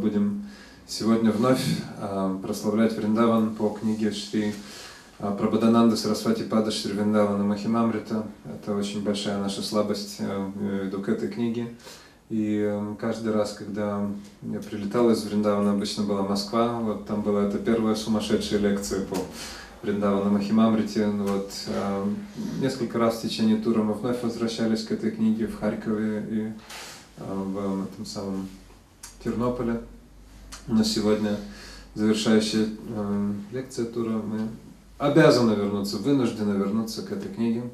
будем сегодня вновь э, прославлять Вриндаван по книге Шри э, Прабхадананда Сарасвати Пада Шри Вриндавана Махимамрита. Это очень большая наша слабость э, ввиду к этой книге. И каждый раз, когда я прилетал из Вриндавана, обычно была Москва, вот там была это первая сумасшедшая лекция по Вриндавана Махимамрите. Вот, несколько раз в течение тура мы вновь возвращались к этой книге в Харькове и в этом самом Тернополе. Но сегодня завершающая э, лекция тура мы обязаны вернуться, вынуждены вернуться к этой книге.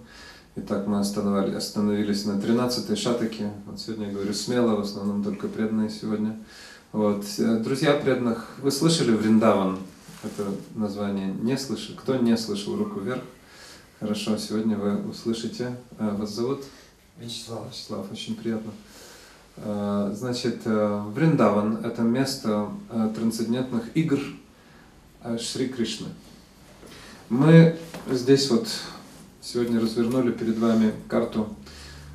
Итак, мы остановились на 13-й шатаке. Вот сегодня я говорю смело, в основном только преданные сегодня. Вот. Друзья преданных, вы слышали Вриндаван? Это название не слышал. Кто не слышал, руку вверх. Хорошо, сегодня вы услышите. Вас зовут? Вячеслав. Вячеслав, очень приятно. Значит, Вриндаван – это место трансцендентных игр Шри Кришны. Мы здесь вот Сегодня развернули перед вами карту,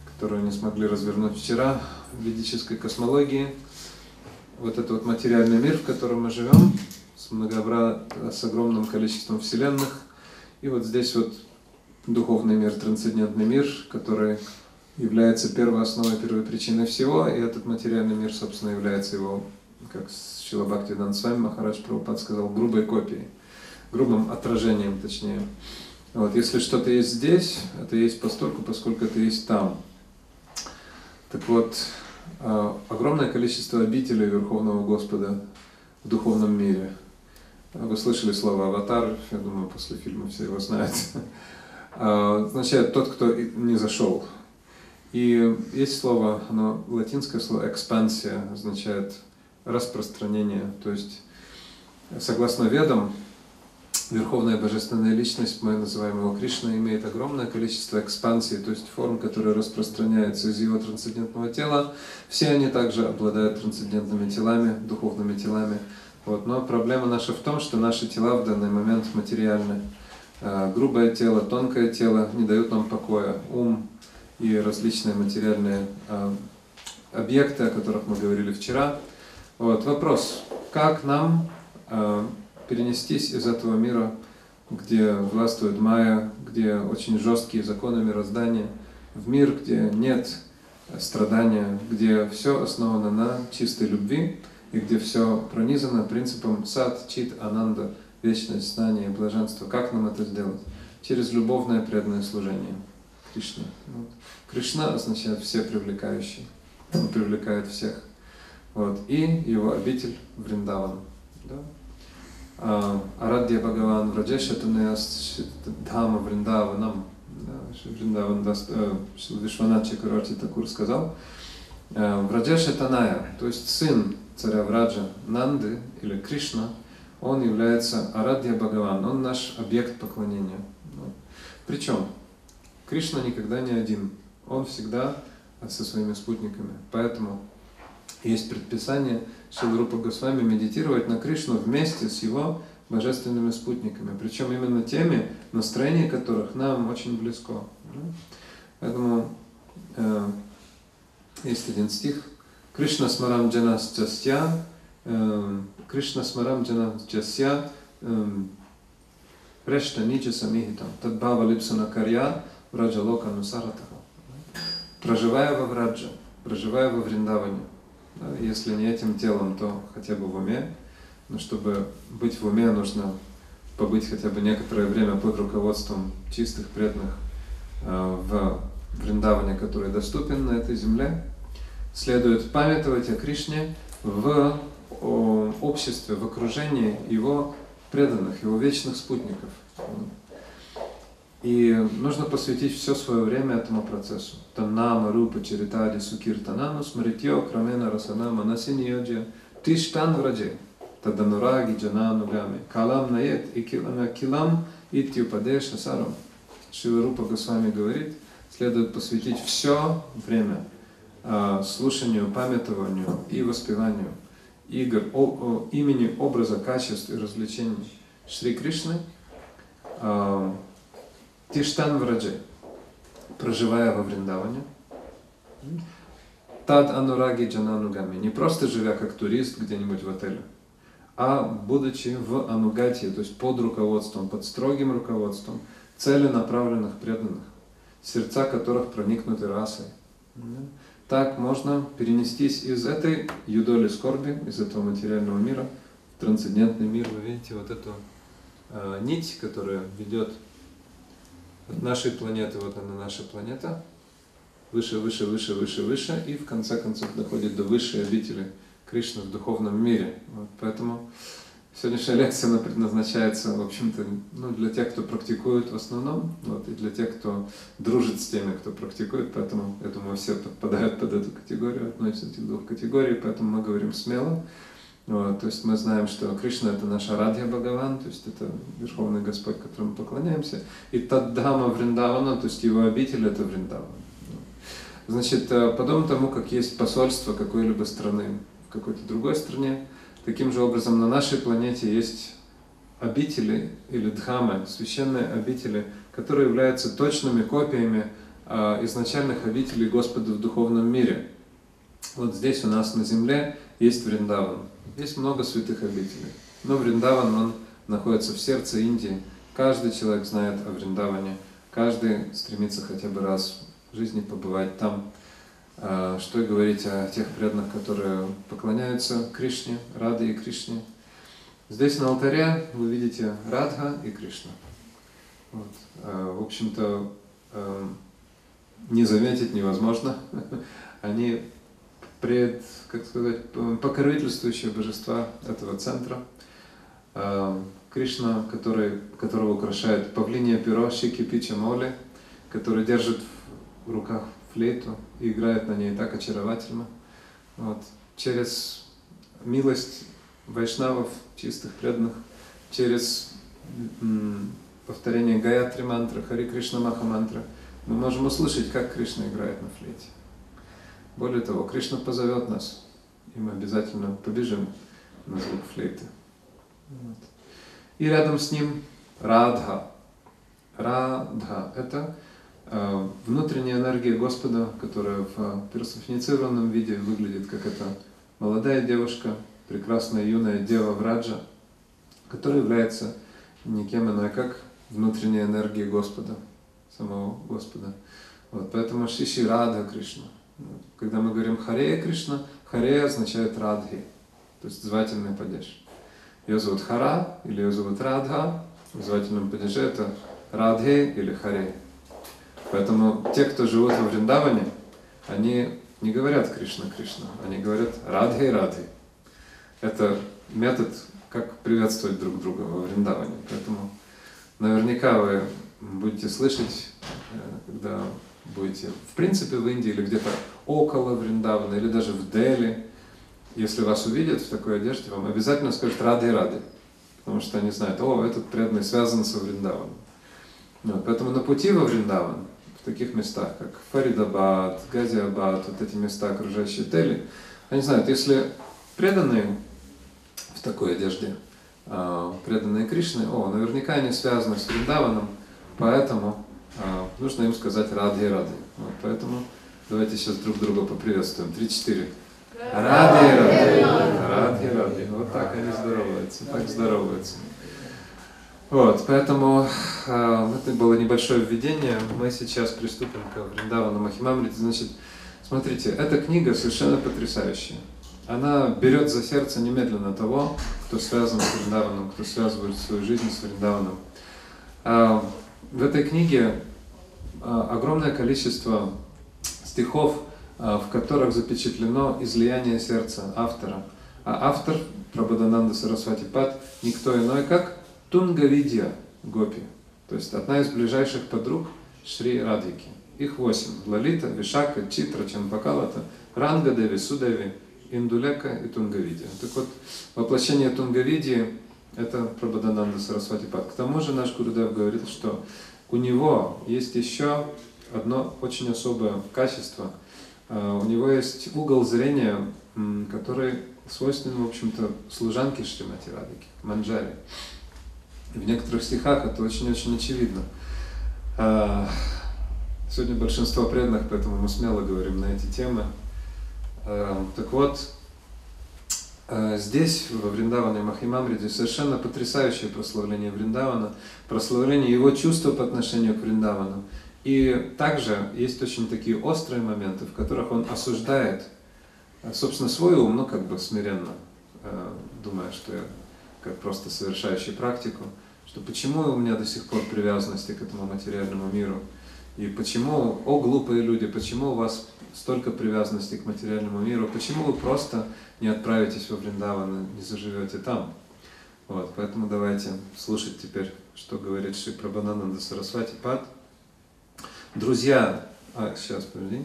которую не смогли развернуть вчера в ведической космологии. Вот это вот материальный мир, в котором мы живем, с, многообра... с огромным количеством вселенных. И вот здесь вот духовный мир, трансцендентный мир, который является первой основой, первой причиной всего, и этот материальный мир, собственно, является его, как Шила Бхактивидан с вами Махарадж Прабхупад сказал, грубой копией, грубым отражением, точнее. Вот, если что-то есть здесь, это есть постольку, поскольку это есть там. Так вот, а, огромное количество обителей Верховного Господа в духовном мире. Вы слышали слово «аватар», я думаю, после фильма все его знают. А, означает «тот, кто не зашел». И есть слово, оно латинское слово «экспансия», означает распространение. То есть, согласно ведам, Верховная Божественная Личность, мы называем его Кришна, имеет огромное количество экспансий, то есть форм, которые распространяются из его трансцендентного тела. Все они также обладают трансцендентными телами, духовными телами. Вот. Но проблема наша в том, что наши тела в данный момент материальны. А, грубое тело, тонкое тело не дают нам покоя. Ум и различные материальные а, объекты, о которых мы говорили вчера. Вот. Вопрос, как нам а, перенестись из этого мира, где властвует майя, где очень жесткие законы мироздания, в мир, где нет страдания, где все основано на чистой любви и где все пронизано принципом сад, чит, ананда, вечность, знание и блаженство. Как нам это сделать? Через любовное преданное служение Кришне. Вот. Кришна означает все привлекающие. Он привлекает всех. Вот. И его обитель Вриндаван. Да? Арадья Бхагаван Враджешатанaya Дхама Вриндаванам. Вриндаван Вишванат Чакарвати Такур сказал. Враджешатаная, то есть сын царя Враджа Нанды или Кришна, он является Арадья Бхагаван, он наш объект поклонения. Причем Кришна никогда не один, он всегда со своими спутниками. Поэтому есть предписание Шилрупа Госвами медитировать на Кришну вместе с его божественными спутниками, причем именно теми, настроение которых нам очень близко. Поэтому э, есть один стих. Кришна смарам джанас джасья, э, Кришна смарам джанас джасья, э, прешта нича самихитам, тадбава липсана карья, враджа лока нусаратаха. Проживая во Враджа, проживая во Вриндаване, если не этим телом, то хотя бы в уме. Но чтобы быть в уме, нужно побыть хотя бы некоторое время под руководством чистых преданных э, в Вриндаване, который доступен на этой земле. Следует памятовать о Кришне в обществе, в окружении его преданных, его вечных спутников. И нужно посвятить все свое время этому процессу. Таннама, Рупа, Чаритади, Сукиртанану, Смритьо, Крамена, Расанама, Насиньоджи, Тиштан Враджи, Таданураги, Джанану, Гами, Калам Нает, и Килам, Итьюпадеша, Сарам. Шива Рупа Госвами говорит, следует посвятить все время э, слушанию, памятованию и воспеванию игр, о, о, имени, образа, качеств и развлечений Шри Кришны, э, Тиштан Враджи, проживая во Вриндаване, Тад Анураги Джананугами. Не просто живя как турист где-нибудь в отеле, а будучи в Анугате, то есть под руководством, под строгим руководством целенаправленных преданных, сердца которых проникнуты расой. Так можно перенестись из этой юдоли скорби, из этого материального мира в трансцендентный мир. Вы видите вот эту э, нить, которая ведет от нашей планеты, вот она наша планета, выше, выше, выше, выше, выше, и в конце концов доходит до высшей обители Кришны в духовном мире. Вот поэтому сегодняшняя лекция она предназначается, в общем-то, ну, для тех, кто практикует в основном, вот, и для тех, кто дружит с теми, кто практикует, поэтому, я думаю, все подпадают под эту категорию, относятся к этих двух категорий, поэтому мы говорим смело. Вот, то есть мы знаем, что Кришна это наша Радья Бхагаван, то есть это Верховный Господь, которому поклоняемся, и Таддама Вриндавана, то есть его обитель это Вриндаван. Значит, э, подобно тому, как есть посольство какой-либо страны в какой-то другой стране, таким же образом на нашей планете есть обители или дхамы, священные обители, которые являются точными копиями э, изначальных обителей Господа в духовном мире. Вот здесь у нас на земле есть Вриндаван. Есть много святых обителей. Но Вриндаван, он находится в сердце Индии. Каждый человек знает о Вриндаване. Каждый стремится хотя бы раз в жизни побывать там. А, что и говорить о тех преданных, которые поклоняются Кришне, Раде и Кришне. Здесь на алтаре вы видите Радха и Кришна. Вот. А, в общем-то, а, не заметить невозможно. Они пред, как сказать, покровительствующие божества этого центра. Кришна, который, которого украшает павлиния перо Шики Пича Моли, который держит в руках флейту и играет на ней так очаровательно. Вот. Через милость вайшнавов, чистых преданных, через повторение Гаятри мантры, Хари Кришна Маха мантры, мы можем услышать, как Кришна играет на флейте. Более того, Кришна позовет нас, и мы обязательно побежим на звук флейты. Вот. И рядом с ним Радха. Радха – это э, внутренняя энергия Господа, которая в персонифицированном виде выглядит как эта молодая девушка, прекрасная юная дева Враджа, которая является никем иной, как внутренняя энергия Господа, самого Господа. Вот, поэтому Шиши Радха Кришна – когда мы говорим Харея Кришна, Харея означает Радхи, то есть звательный падеж. Ее зовут Хара или ее зовут Радха, в звательном падеже это Радхи или Харе. Поэтому те, кто живут во Вриндаване, они не говорят Кришна, Кришна, они говорят Радхи, Радхи. Это метод, как приветствовать друг друга во Вриндаване. Поэтому наверняка вы будете слышать, э, когда будете, в принципе, в Индии или где-то около Вриндавана, или даже в Дели, если вас увидят в такой одежде, вам обязательно скажут «рады рады», потому что они знают, о, этот преданный связан со Вриндаваном. Вот, поэтому на пути во Вриндаван, в таких местах, как Фаридабад, Газиабад, вот эти места, окружающие Дели, они знают, если преданные в такой одежде, а, преданные Кришны, о, наверняка они связаны с Вриндаваном, поэтому а, нужно им сказать рады и рады. Вот, поэтому давайте сейчас друг друга поприветствуем. Три-четыре. Рады рады. Рады рады. Вот так они здороваются, так здороваются. Вот, поэтому э, это было небольшое введение. Мы сейчас приступим к Вриндавану Махимамрите. Значит, смотрите, эта книга совершенно потрясающая. Она берет за сердце немедленно того, кто связан с Вриндаваном, кто связывает свою жизнь с Вриндаваном. А, в этой книге а, огромное количество стихов, а, в которых запечатлено излияние сердца автора. А автор Прабхадананда Сарасвати Пад никто иной, как Тунгавидья Гопи, то есть одна из ближайших подруг Шри Радхики. Их восемь. Лалита, Вишака, Читра, Чампакалата, Ранга Деви, Судеви, Индулека и Тунгавидия. Так вот, воплощение Тунгавидии – это Прабхадананда Сарасвати Пад. К тому же наш Гурудев говорит, что у него есть еще одно очень особое качество. А, у него есть угол зрения, который свойственен, в общем-то, служанке Шримати Радыки, Манджаре. В некоторых стихах это очень-очень очевидно. А, сегодня большинство преданных, поэтому мы смело говорим на эти темы. Э, так вот, здесь, во Вриндаване Махимамриде, совершенно потрясающее прославление Вриндавана, прославление его чувства по отношению к Вриндавану. И также есть очень такие острые моменты, в которых он осуждает, э, собственно, свой ум, ну, как бы смиренно, думая, что я как просто совершающий практику, что почему у меня до сих пор привязанности к этому материальному миру, и почему, о глупые люди, почему у вас столько привязанности к материальному миру, почему вы просто не отправитесь во Вриндаван и не заживете там? Вот, поэтому давайте слушать теперь, что говорит Шри Прабхананда Сарасвати Пад. Друзья, а, сейчас, подожди.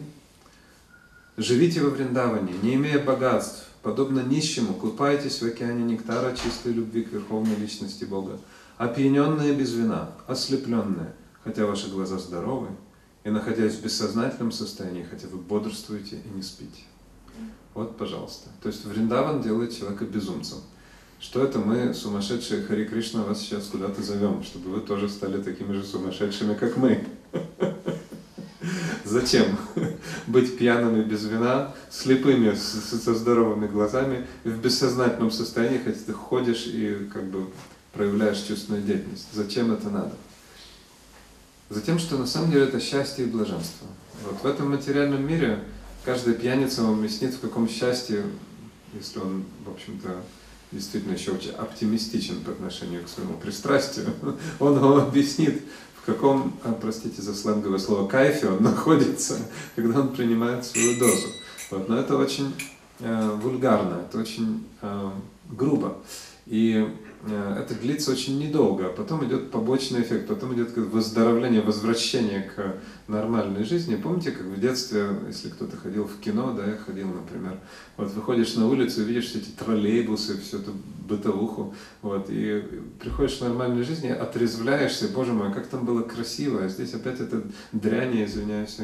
Живите во Вриндаване, не имея богатств, подобно нищему, купайтесь в океане нектара чистой любви к Верховной Личности Бога, опьяненные без вина, ослепленные, хотя ваши глаза здоровы, и находясь в бессознательном состоянии, хотя вы бодрствуете и не спите. Вот, пожалуйста. То есть Вриндаван делает человека безумцем. Что это мы, сумасшедшие Хари Кришна, вас сейчас куда-то зовем, чтобы вы тоже стали такими же сумасшедшими, как мы. Зачем быть пьяными без вина, слепыми, со здоровыми глазами, в бессознательном состоянии, хотя ты ходишь и как бы проявляешь чувственную деятельность? Зачем это надо? Затем, что на самом деле это счастье и блаженство. Вот в этом материальном мире каждый пьяница вам объяснит, в каком счастье, если он, в общем-то, действительно еще очень оптимистичен по отношению к своему пристрастию, он вам объяснит, в каком, а, простите за сленговое слово, кайфе он находится, когда он принимает свою дозу. Вот. Но это очень э, вульгарно, это очень э, грубо. И это длится очень недолго, а потом идет побочный эффект, потом идет выздоровление, возвращение к нормальной жизни. Помните, как в детстве, если кто-то ходил в кино, да, я ходил, например, вот выходишь на улицу и видишь эти троллейбусы, всю эту бытовуху, вот, и приходишь в нормальной жизни, отрезвляешься, боже мой, как там было красиво, а здесь опять эта дрянь, извиняюсь,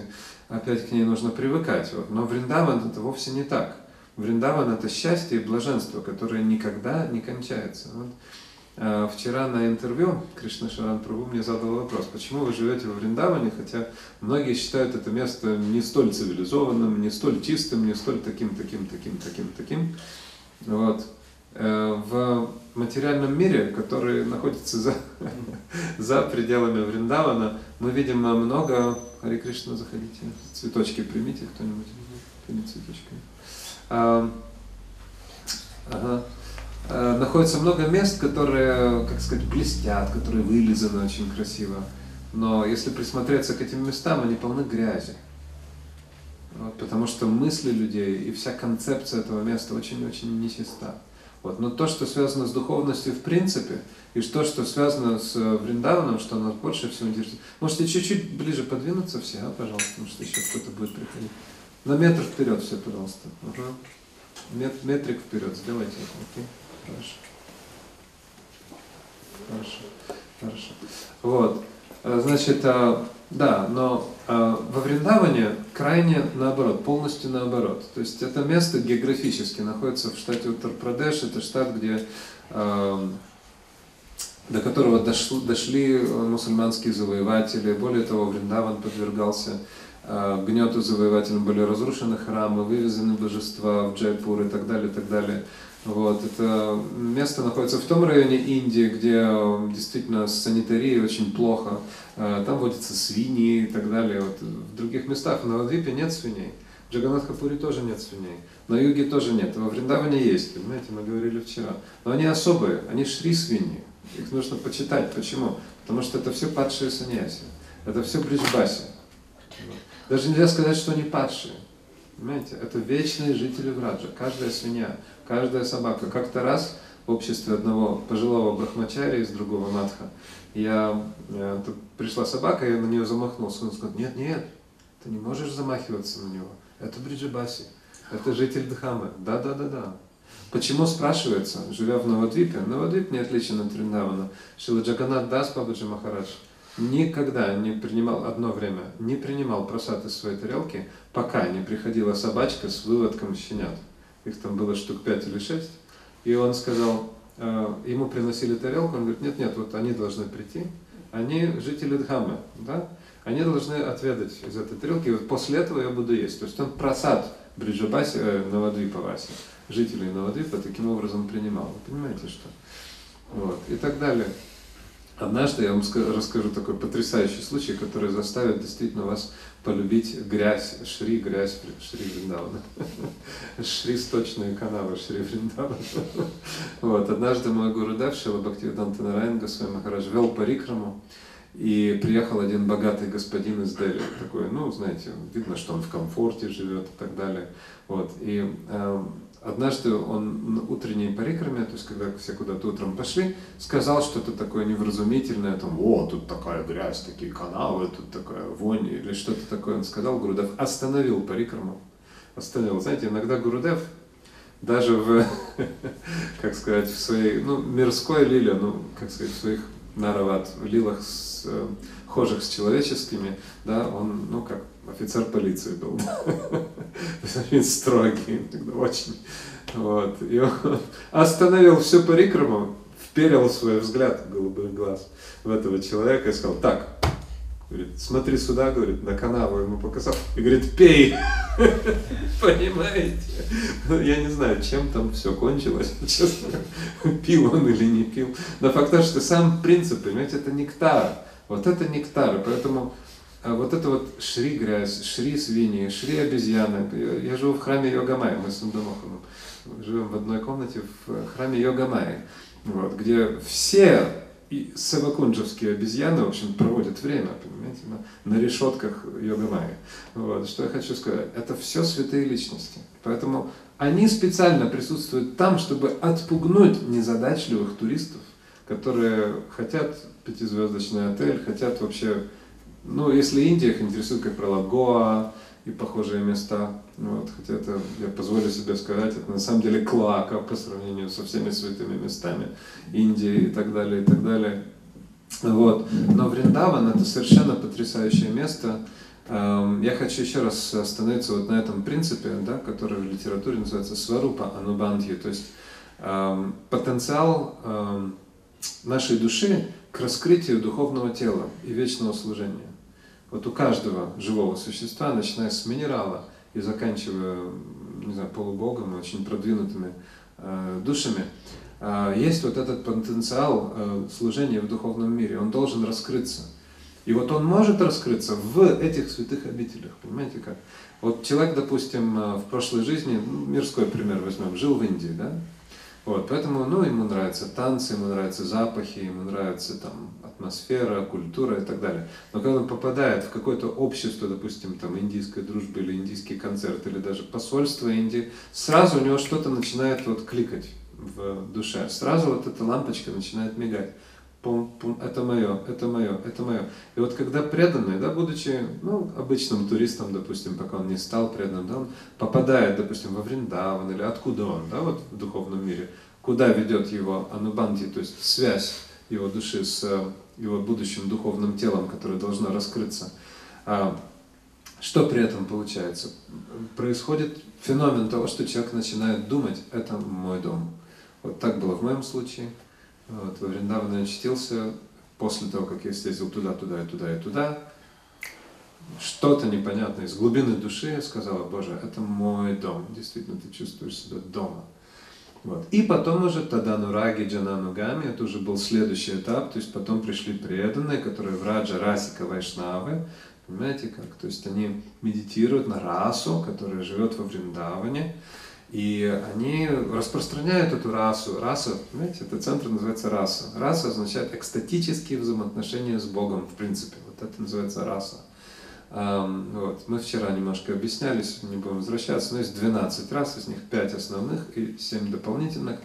опять к ней нужно привыкать. Вот. Но Вриндаван это вовсе не так. Вриндаван это счастье и блаженство, которое никогда не кончается. Вот. А, вчера на интервью Кришна Шаран Прабhu мне задал вопрос, почему вы живете во Вриндаване, хотя многие считают это место не столь цивилизованным, не столь чистым, не столь таким, таким, таким, таким, таким. Вот. Э, в материальном мире, который находится за, за пределами Вриндавана, мы видим много... Хари Кришна, заходите, цветочки примите кто-нибудь, примите цветочки. Э, находится много мест, которые, как сказать, блестят, которые вылизаны очень красиво. Но если присмотреться к этим местам, они полны грязи. Вот, потому что мысли людей и вся концепция этого места очень-очень нечиста. Вот. Но то, что связано с духовностью в принципе, и то, что связано с Вриндаваном, что нас больше всего интересует. Можете чуть-чуть ближе подвинуться все, а, пожалуйста, потому что еще кто-то будет приходить. На метр вперед все, пожалуйста. Ага. Мет, метрик вперед, сделайте окей? Хорошо. Хорошо. Хорошо. Вот. Э, значит, а, да, но а, во Вриндаване крайне наоборот, полностью наоборот. То есть это место географически находится в штате Уттар-Прадеш, это штат, где а, до которого дошли, дошли мусульманские завоеватели. Более того, Вриндаван подвергался гнету завоевателям были разрушены храмы, вывезены божества в Джайпур и так далее, и так далее. Вот. Это место находится в том районе Индии, где действительно с санитарией очень плохо. Там водятся свиньи и так далее. Вот. В других местах на Вадвипе нет свиней. В Джаганатхапуре тоже нет свиней. На юге тоже нет. Во Вриндаване есть, понимаете, мы говорили вчера. Но они особые, они шри свиньи. Их нужно почитать. Почему? Потому что это все падшие саньяси. Это все бриджбаси. Даже нельзя сказать, что они падшие. Понимаете? Это вечные жители Враджа. Каждая свинья, каждая собака. Как-то раз в обществе одного пожилого брахмачари из другого матха, я, я тут пришла собака, я на нее замахнулся. Он сказал, нет, нет, ты не можешь замахиваться на него. Это Бриджибаси, это житель Дхамы. Да, да, да, да. Почему спрашивается, живя в Новодвипе? Новодвип не отличен от Риндавана. Шила Джаганат Дас Бабаджи Махарадж никогда не принимал, одно время, не принимал просад из своей тарелки, пока не приходила собачка с выводком щенят. Их там было штук пять или шесть. И он сказал, э, ему приносили тарелку, он говорит, нет, нет, вот они должны прийти, они жители Дхамы, да, они должны отведать из этой тарелки, и вот после этого я буду есть. То есть он просад Бриджабаси, э, Навадвипаваси, жителей Навадвипа таким образом принимал. Вы понимаете, что? Вот. И так далее. Однажды я вам расскажу такой потрясающий случай, который заставит действительно вас полюбить грязь, Шри, грязь Шри Вриндавана. Шри сточные канавы Шри Вриндавана. Вот. Однажды мой Гурудев, Шила Бхактивиданта Нарайан Госвами Махарадж, вел парикраму, и приехал один богатый господин из Дели, такой, ну, знаете, видно, что он в комфорте живет и так далее. Вот. И э, однажды он утренней парикраме, то есть когда все куда-то утром пошли, сказал что-то такое невразумительное, там, о, тут такая грязь, такие каналы, тут такая вонь, или что-то такое он сказал, Гурудев остановил парикраму, остановил. Знаете, иногда Гурудев даже в, как сказать, в своей, ну, мирской лиле, ну, как сказать, в своих нарават, лилах с, э, хожих с человеческими, да, он, ну, как офицер полиции был, очень строгий, очень, вот, и он остановил все парикраму, вперил свой взгляд голубых глаз в этого человека и сказал, так, Говорит, смотри сюда, говорит, на канаву ему показал. И говорит, пей. Понимаете? Ну, я не знаю, чем там все кончилось, честно. Пил он или не пил. Но факт то, что сам принцип, понимаете, это нектар. Вот это нектар. Поэтому а вот это вот шри грязь, шри свиньи, шри обезьяны. Я, живу в храме Йогамай, мы с Андамоханом живем в одной комнате в храме Йогамай, вот, где все и савакунджевские обезьяны, в общем, проводят время, понимаете, на, на решетках Йогамайи. Вот. Что я хочу сказать? Это все святые личности. Поэтому они специально присутствуют там, чтобы отпугнуть незадачливых туристов, которые хотят пятизвездочный отель, хотят вообще... Ну, если Индия их интересует, как правило, Гоа, и похожие места. Вот, хотя это, я позволю себе сказать, это на самом деле клака по сравнению со всеми святыми местами Индии и так далее, и так далее. Вот. Но Вриндаван это совершенно потрясающее место. Эм, я хочу еще раз остановиться вот на этом принципе, да, который в литературе называется сварупа анубандхи, то есть эм, потенциал эм, нашей души к раскрытию духовного тела и вечного служения. Вот у каждого живого существа, начиная с минерала и заканчивая, не знаю, полубогом, очень продвинутыми э, душами, э, есть вот этот потенциал э, служения в духовном мире. Он должен раскрыться. И вот он может раскрыться в этих святых обителях. Понимаете как? Вот человек, допустим, э, в прошлой жизни, ну, мирской пример возьмем, жил в Индии, да? Вот, поэтому, ну, ему нравятся танцы, ему нравятся запахи, ему нравится там атмосфера, культура и так далее. Но когда он попадает в какое-то общество, допустим, там индийской дружбы или индийский концерт, или даже посольство Индии, сразу у него что-то начинает вот кликать в душе. Сразу вот эта лампочка начинает мигать. Пум, пум, это мое, это мое, это мое. И вот когда преданный, да, будучи ну, обычным туристом, допустим, пока он не стал преданным, да, он попадает, допустим, во Вриндаван или откуда он, да, вот в духовном мире, куда ведет его анубанти, то есть связь его души с его будущим духовным телом, которое должно раскрыться. А, что при этом получается? Происходит феномен того, что человек начинает думать, это мой дом. Вот так было в моем случае. Вот, во Вриндаване я после того, как я съездил туда, туда и туда и туда. Что-то непонятное из глубины души сказала, Боже, это мой дом. Действительно, ты чувствуешь себя дома. Вот. И потом уже Таданураги Джананугами, это уже был следующий этап, то есть потом пришли преданные, которые в Раджа Расика Вайшнавы, понимаете как? То есть они медитируют на расу, которая живет во Вриндаване, и они распространяют эту расу. Раса, понимаете, это центр называется раса. Раса означает экстатические взаимоотношения с Богом, в принципе. Вот это называется раса. Вот. Мы вчера немножко объяснялись, не будем возвращаться, но есть 12 раз, из них 5 основных и 7 дополнительных.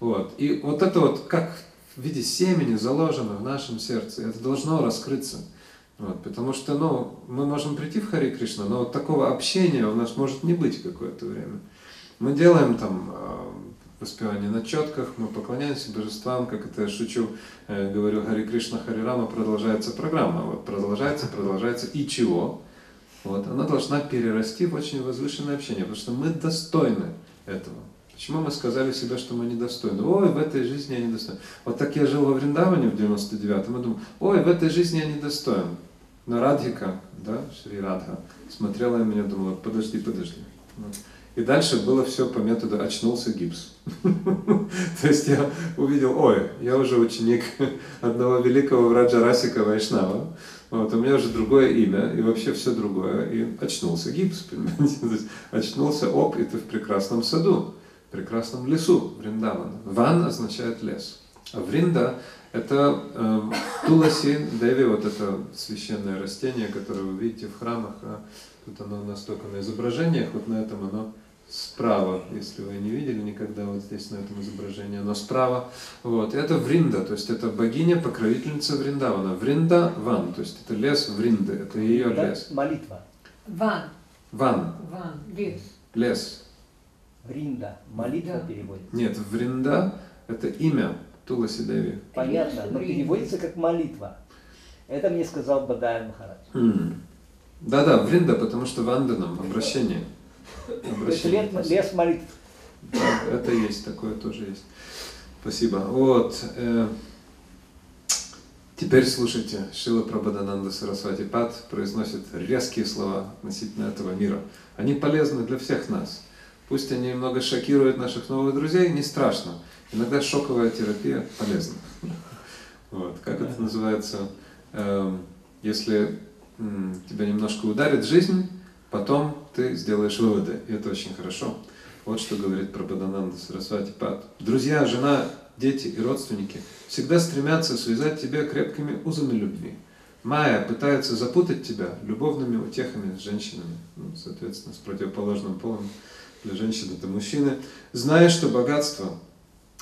Вот. И вот это вот как в виде семени заложено в нашем сердце, это должно раскрыться. Вот, потому что ну, мы можем прийти в Хари Кришна, но вот такого общения у нас может не быть какое-то время. Мы делаем там воспевание на четках, мы поклоняемся божествам, как это я шучу, э, говорю Хари Кришна, Хари Рама, продолжается программа, вот продолжается, продолжается, и чего? Вот, она должна перерасти в очень возвышенное общение, потому что мы достойны этого. Почему мы сказали себе, что мы недостойны? Ой, в этой жизни я недостоин. Вот так я жил во Вриндаване в 99-м и думал, ой, в этой жизни я недостоин. Но Радхика, да, Шри Радха, смотрела на меня, думала, подожди, подожди. Вот И дальше было все по методу очнулся гипс. То есть я увидел, ой, я уже ученик одного великого враджа Расика Вайшнава, вот, у меня уже другое имя, и вообще все другое, и очнулся гипс, понимаете? Очнулся, оп, и ты в прекрасном саду, в прекрасном лесу Вриндавана. Ван означает лес. А Вринда – это э, туласи, деви, вот это священное растение, которое вы видите в храмах, а тут оно у нас только на изображениях, вот на этом оно справа, если вы не видели никогда вот здесь на этом изображении, оно справа. Вот. Это Вринда, то есть это богиня, покровительница Вриндавана. Вринда Ван, то есть это лес Вринды, это ее Это лес. молитва. Ван, Ван, ван, лес. лес. Вринда. Молитва Да. переводится. Нет, Вринда это имя Туласи Деви. Понятно, но переводится как молитва. Это мне сказал Бадай Махарадж. Да-да, Вринда, потому что Ванданам, обращение. То есть Обращение. лес, лес молитв. Да, это есть, такое тоже есть. Спасибо. Вот. э, теперь слушайте, Шила Прабхадананда Сарасвати Пад произносит резкие слова относительно этого мира. Они полезны для всех нас. Пусть они немного шокируют наших новых друзей, не страшно. Иногда шоковая терапия полезна. Вот. Как это называется? Эм, Если тебя немножко ударит жизнь, потом ты сделаешь выводы. И это очень хорошо. Вот что говорит Прабхадананда Сарасвати Пад. Друзья, жена, дети и родственники всегда стремятся связать тебя крепкими узами любви. Майя пытается запутать тебя любовными утехами с женщинами, ну, соответственно, с противоположным полом. Для женщин это мужчины. Зная, что богатство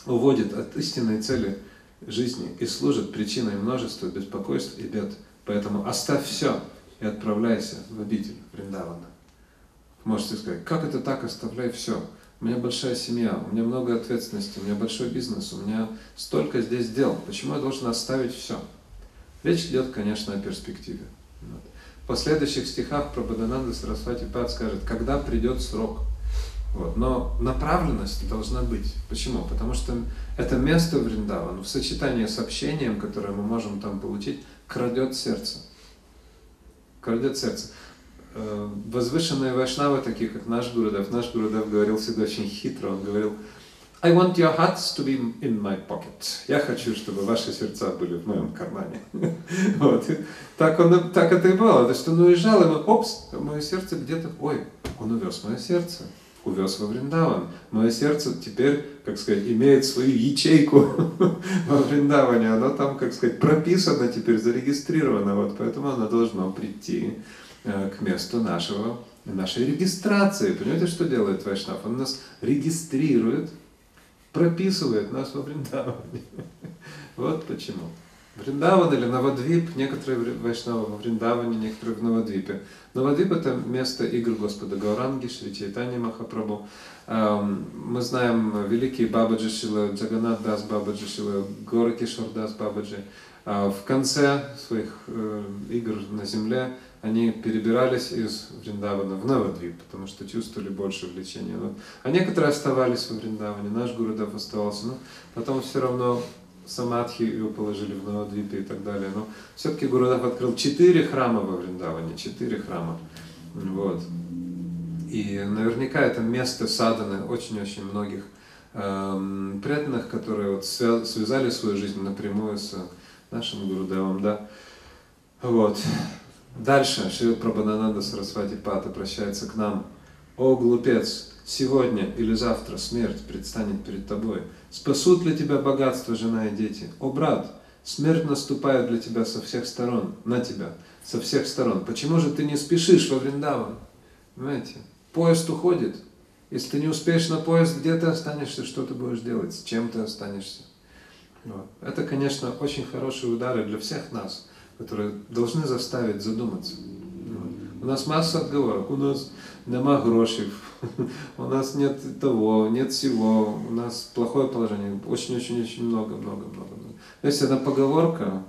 уводит от истинной цели жизни и служит причиной множества беспокойств и бед. Поэтому оставь все и отправляйся в обитель Вриндавана. Можете сказать, как это так, оставляй все? У меня большая семья, у меня много ответственности, у меня большой бизнес, у меня столько здесь дел. Почему я должен оставить все? Речь идет, конечно, о перспективе. Вот. В последующих стихах Прабхадананда Сарасвати Пад скажет, когда придет срок. Вот. Но направленность должна быть. Почему? Потому что это место Вриндаван в сочетании с общением, которое мы можем там получить, крадет сердце. Крадет сердце. Э, Возвышенные вайшнавы, такие как наш Гурудев, наш Гурудев говорил всегда очень хитро, он говорил, I want your hearts to be in my pocket. Я хочу, чтобы ваши сердца были в моем кармане. Вот. Так, он, так это и было. То есть он уезжал, и мы, опс, мое сердце где-то, ой, он увез мое сердце. Увез во Вриндаван. Мое сердце теперь, как сказать, имеет свою ячейку во Вриндаване. Оно там, как сказать, прописано теперь, зарегистрировано. Вот поэтому оно должно прийти э, к месту нашего, нашей регистрации. Понимаете, что делает Вайшнав? Он нас регистрирует, прописывает нас во Вриндаване. Вот почему. Вриндаван или Навадвип, некоторые вайшнавы во Вриндаване, некоторые в Навадвипе. Навадвип это место игр Господа Гауранги, Шри Чайтани Махапрабху. Эм, Мы знаем великие Бабаджи Шила, Джаганат Дас Бабаджи Шила, Гора Кишор Дас Бабаджи. А В конце своих э, игр на земле они перебирались из Вриндавана в Навадвип, потому что чувствовали больше влечения. А некоторые оставались во Вриндаване, наш Гурудев оставался, но потом все равно Самадхи его положили в Навадвипе и так далее. Но все-таки Гурудев открыл четыре храма во Вриндаване, четыре храма. Вот. И наверняка это место саданы очень-очень многих эм, преданных, которые вот свя- связали свою жизнь напрямую с нашим Гурудевом, да. Вот. Дальше Шри Прабхананда Сарасвати Пат обращается к нам. О, глупец, сегодня или завтра смерть предстанет перед тобой. Спасут ли тебя богатство, жена и дети? О, брат, смерть наступает для тебя со всех сторон, на тебя, со всех сторон. Почему же ты не спешишь во Вриндаван? Понимаете? Поезд уходит. Если ты не успеешь на поезд, где ты останешься, что ты будешь делать, с чем ты останешься? Вот. Это, конечно, очень хорошие удары для всех нас, которые должны заставить задуматься. Вот. У нас масса отговорок, у нас нема грошей, у нас нет того, нет всего, у нас плохое положение, очень-очень-очень много-много-много. Есть одна поговорка,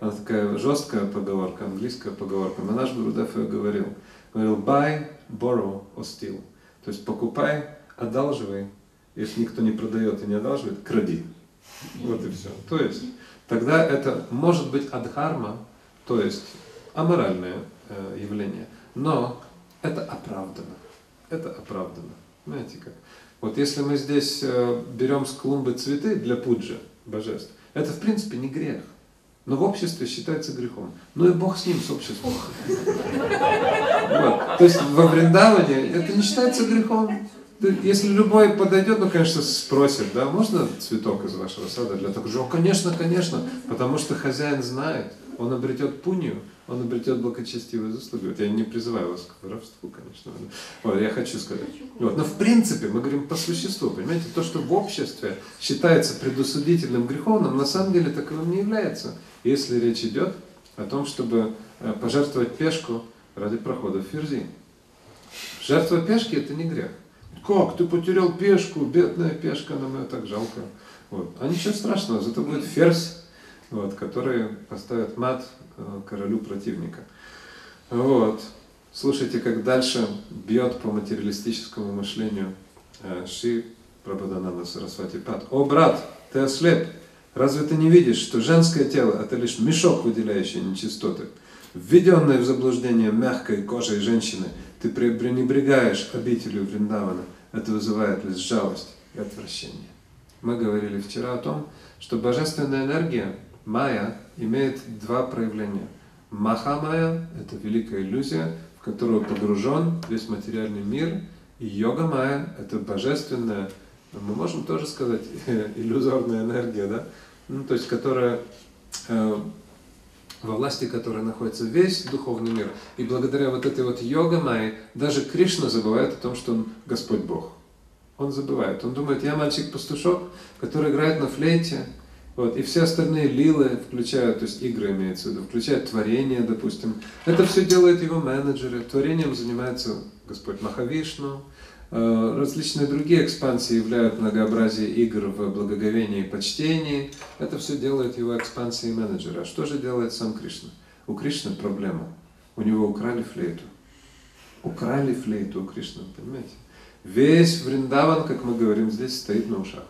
она такая жесткая поговорка, английская поговорка, но наш Гурудев ее говорил. Говорил buy, borrow or steal. То есть покупай, одалживай, если никто не продает и не одалживает, кради. Вот и все. То есть тогда это может быть адхарма, то есть аморальное э, явление, но это оправдано. Это оправдано. Понимаете как? Вот если мы здесь э, берем с клумбы цветы для пуджи, божеств, это в принципе не грех. Но в обществе считается грехом. Ну и Бог с ним, с обществом. Вот. То есть во Вриндаване это не считается грехом. Если любой подойдет, ну, конечно, спросит, да, можно цветок из вашего сада для того, что, конечно, конечно, потому что хозяин знает, он обретет пунию, он обретет благочестивые заслуги. Вот я не призываю вас к воровству, конечно. Вот, я хочу сказать. Вот, но в принципе, мы говорим по существу, понимаете, то, что в обществе считается предусудительным греховным, на самом деле таковым не является, если речь идет о том, чтобы э, пожертвовать пешку ради прохода в Ферзи. Жертва пешки – это не грех. Как? Ты потерял пешку, бедная пешка, нам ее так жалко. Вот. А ничего страшного, зато будет ферзь, вот, который поставит мат королю противника. Вот. Слушайте, как дальше бьет по материалистическому мышлению э, Ши Прабхадананда Сарасвати Пад. О, брат, ты ослеп. Разве ты не видишь, что женское тело – это лишь мешок, выделяющий нечистоты? Введенная в заблуждение мягкой кожей женщины – ты пренебрегаешь обителью Вриндавана, это вызывает лишь жалость и отвращение. Мы говорили вчера о том, что божественная энергия, майя, имеет два проявления. Маха-майя – это великая иллюзия, в которую погружен весь материальный мир, и йога-майя – это божественная, мы можем тоже сказать, иллюзорная энергия, да? Ну, то есть, которая э, во власти которой находится весь духовный мир. И благодаря вот этой вот йога майи, даже Кришна забывает о том, что он Господь Бог. Он забывает. Он думает, я мальчик-пастушок, который играет на флейте, вот, и все остальные лилы включают, то есть игры имеется в виду, включают творение, допустим. Это все делают его менеджеры. Творением занимается Господь Махавишну, Э, различные другие экспансии являют многообразие игр в благоговении и почтении. Это все делает его экспансии менеджера. А что же делает сам Кришна? У Кришны проблема. У него украли флейту. Украли флейту у Кришны, понимаете? Весь Вриндаван, как мы говорим здесь, стоит на ушах.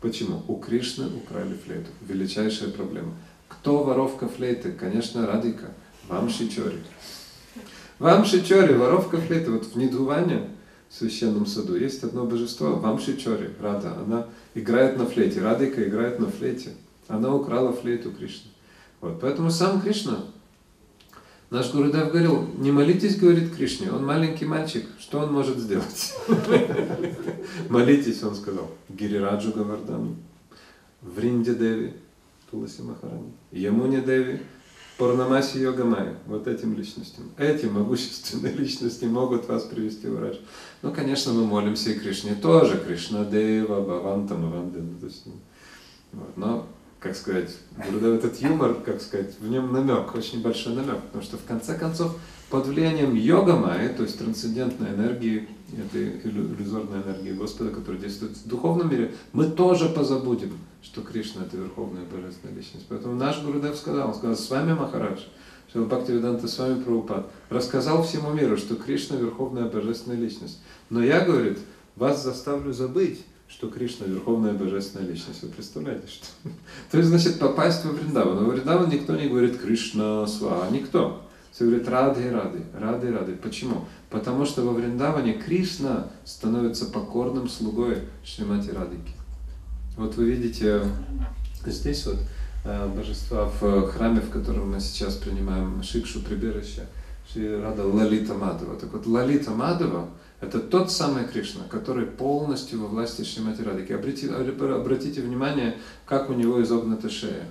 Почему? У Кришны украли флейту. Величайшая проблема. Кто воровка флейты? Конечно, Радика. Вам Шичори. Вам Шичори, воровка флейты. Вот в Нидхуване в священном саду. Есть одно божество, Вамшичори, Рада. Она играет на флейте. Радика играет на флейте. Она украла флейту Кришны. Вот. Поэтому сам Кришна, наш Гурудев говорил, не молитесь, говорит Кришне, он маленький мальчик, что он может сделать? Молитесь, он сказал, Гирираджу Гавардану, Вринде Деви, Туласи Махарани, Ямуне Деви, Пурнамаси Йога Майя, вот этим личностям. Эти могущественные личности могут вас привести в рaj. Ну, конечно, мы молимся и Кришне тоже, Кришна Дева, Бавантам. То есть, вот, но, как сказать, Гурудев этот юмор, как сказать, в нем намек, очень большой намек, потому что в конце концов под влиянием йога майи, то есть трансцендентной энергии, этой иллюзорной энергии Господа, которая действует в духовном мире, мы тоже позабудем, что Кришна это верховная божественная личность. Поэтому наш Гурудев сказал, он сказал, с вами Махарадж, что Бхактивиданта с вами Прабхупад, рассказал всему миру, что Кришна верховная божественная личность. Но я, говорит, вас заставлю забыть, что Кришна Верховная Божественная Личность. Вы представляете, что? То есть, значит, попасть во Вриндаван. Во Вриндаван никто не говорит Кришна, Сва, никто. Все говорят Рады, Рады, Рады, Рады. Почему? Потому что во Вриндаване Кришна становится покорным слугой Шримати Радыки. Вот вы видите здесь вот э, божества в храме, в котором мы сейчас принимаем Шикшу прибежище, Шри Рада Лалита Мадова. Так вот, Лалита Мадова – это тот самый Кришна, который полностью во власти Шримати Радыки. Обратите, обратите внимание, как у него изогнута шея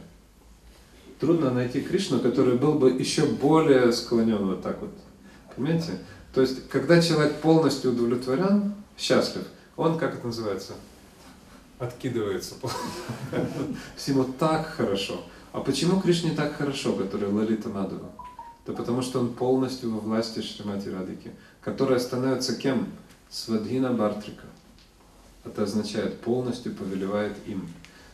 трудно найти Кришну, который был бы еще более склонен вот так вот. Понимаете? То есть, когда человек полностью удовлетворен, счастлив, он, как это называется, откидывается. Всему так хорошо. А почему Кришне так хорошо, который Лалита Мадова? Да потому что он полностью во власти Шримати Радики, которая становится кем? Свадхина Бартрика. Это означает полностью повелевает им.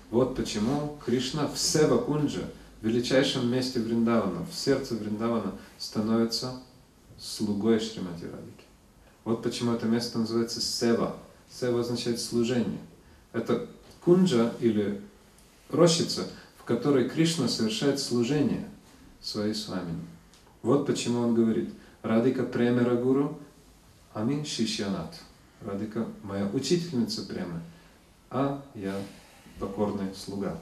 Вот почему Кришна в Сева Кунджа – в величайшем месте Вриндавана, в сердце Вриндавана, становится слугой Шримати Радики. Вот почему это место называется Сева. Сева означает служение. Это кунджа или рощица, в которой Кришна совершает служение своей свами. Вот почему он говорит, Радика премера гуру, амин шишьянат. Радика моя учительница прямо, а я покорный слуга.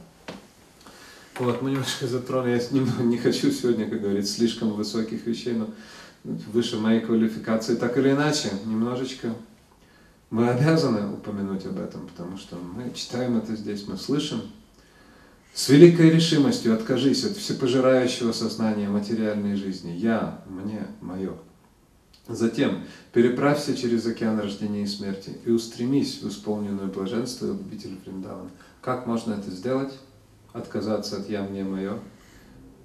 Вот, мы немножко затронули, я немного не хочу сегодня, как говорится, слишком высоких вещей, но выше моей квалификации, так или иначе, немножечко мы обязаны упомянуть об этом, потому что мы читаем это здесь, мы слышим. С великой решимостью откажись от всепожирающего сознания материальной жизни. Я, мне, мое. Затем переправься через океан рождения и смерти и устремись в исполненную блаженство и обитель Вриндаван. Как можно это сделать? Отказаться от «я, мне, мое».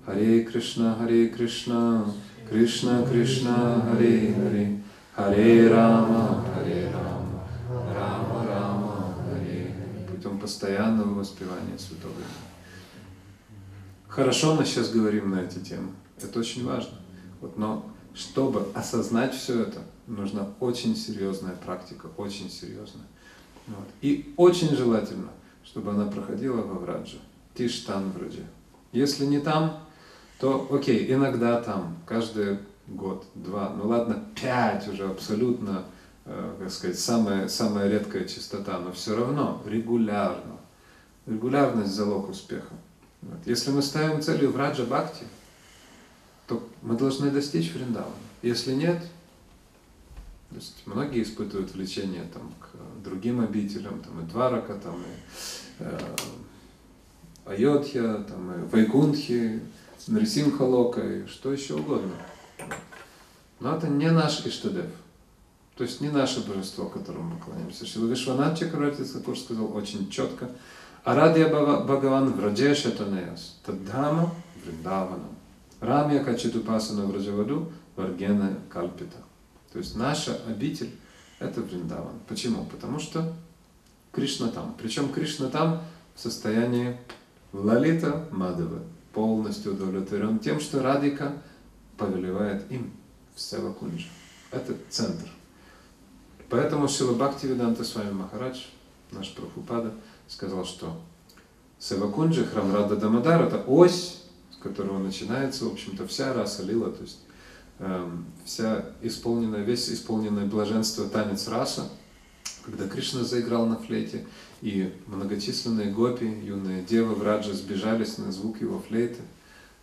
Харе Кришна, Харе Кришна, Кришна Кришна, Харе Харе, Харе Рама, Харе Рама, Рама Рама, Харе Путем постоянного воспевания святого. Хорошо мы сейчас говорим на эти темы. Это очень важно. Вот, но чтобы осознать все это, нужна очень серьезная практика, очень серьезная. Вот. И очень желательно, чтобы она проходила во Враджа, Тиштан вроде. Если не там, то окей, иногда там, каждый год, два, ну ладно, пять уже абсолютно, э, как сказать, самая, самая редкая частота, но все равно регулярно. Регулярность – залог успеха. Вот. Если мы ставим целью Враджа Бхакти, то мы должны достичь Вриндавана. Если нет, то есть многие испытывают влечение там, к другим обителям, там, и Дварака, там, и э, Айодхья, там, и Вайкунтхи, Нарисимхалока, и что еще угодно. Но это не наш Иштадев. То есть не наше божество, которому мы клонимся. Шила Вишванат Чакравати сказал очень четко. Арадья Бхагаван Враджеша Танеяс, Таддхама Вриндаванам. Рамья Качитупасана Враджаваду Варгена Кальпита. То есть наша обитель – это Вриндаван. Почему? Потому что Кришна там. Причем Кришна там в состоянии Лалита Мадавы, полностью удовлетворен тем, что Радика повелевает им в Севакунджа. Это центр. Поэтому Шила Бхакти Веданта с вами Махарадж, наш Прабхупада, сказал, что Севакунджа, храм Рада Дамадар, это ось, с которого начинается, в общем-то, вся раса лила, то есть эм, вся исполненная, весь исполненное блаженство танец раса, когда Кришна заиграл на флейте, и многочисленные гопи, юные девы в сбежались на звук его флейты.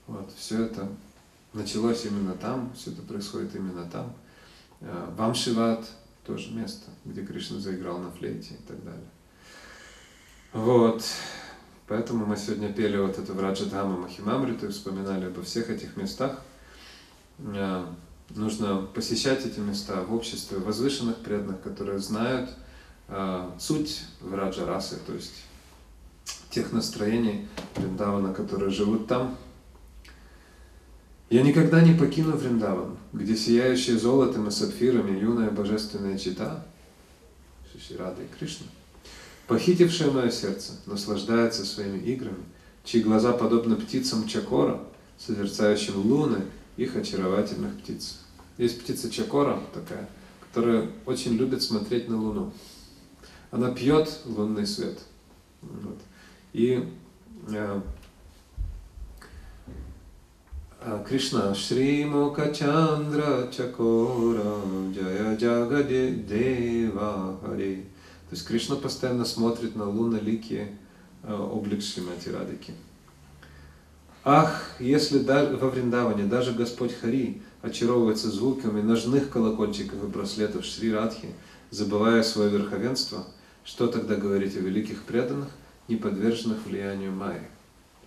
Вот, все это началось именно там, все это происходит именно там. Э, Вамшиват тоже место, где Кришна заиграл на флейте и так далее. Вот. Поэтому мы сегодня пели вот эту Враджадхама Махимамриту и вспоминали обо всех этих местах. Э, нужно посещать эти места в обществе возвышенных преданных, которые знают э, суть Враджа расы, то есть тех настроений Вриндавана, которые живут там. Я никогда не покину Вриндаван, где сияющие золотом и сапфирами юная божественная чита, Шиширада и Кришна – Похитившее мое сердце наслаждается своими играми, чьи глаза подобны птицам Чакора, созерцающим луны их очаровательных птиц. Есть птица Чакора такая, которая очень любит смотреть на луну. Она пьет лунный свет. Вот. И э, э Кришна Шри Мука Чандра Чакора Джая Джагаде Дева Хари то есть Кришна постоянно смотрит на луноликие э, облик Шримати Радики. Ах, если даже, во Вриндаване даже Господь Хари очаровывается звуками ножных колокольчиков и браслетов Шри Радхи, забывая свое верховенство, что тогда говорить о великих преданных, не подверженных влиянию Майи?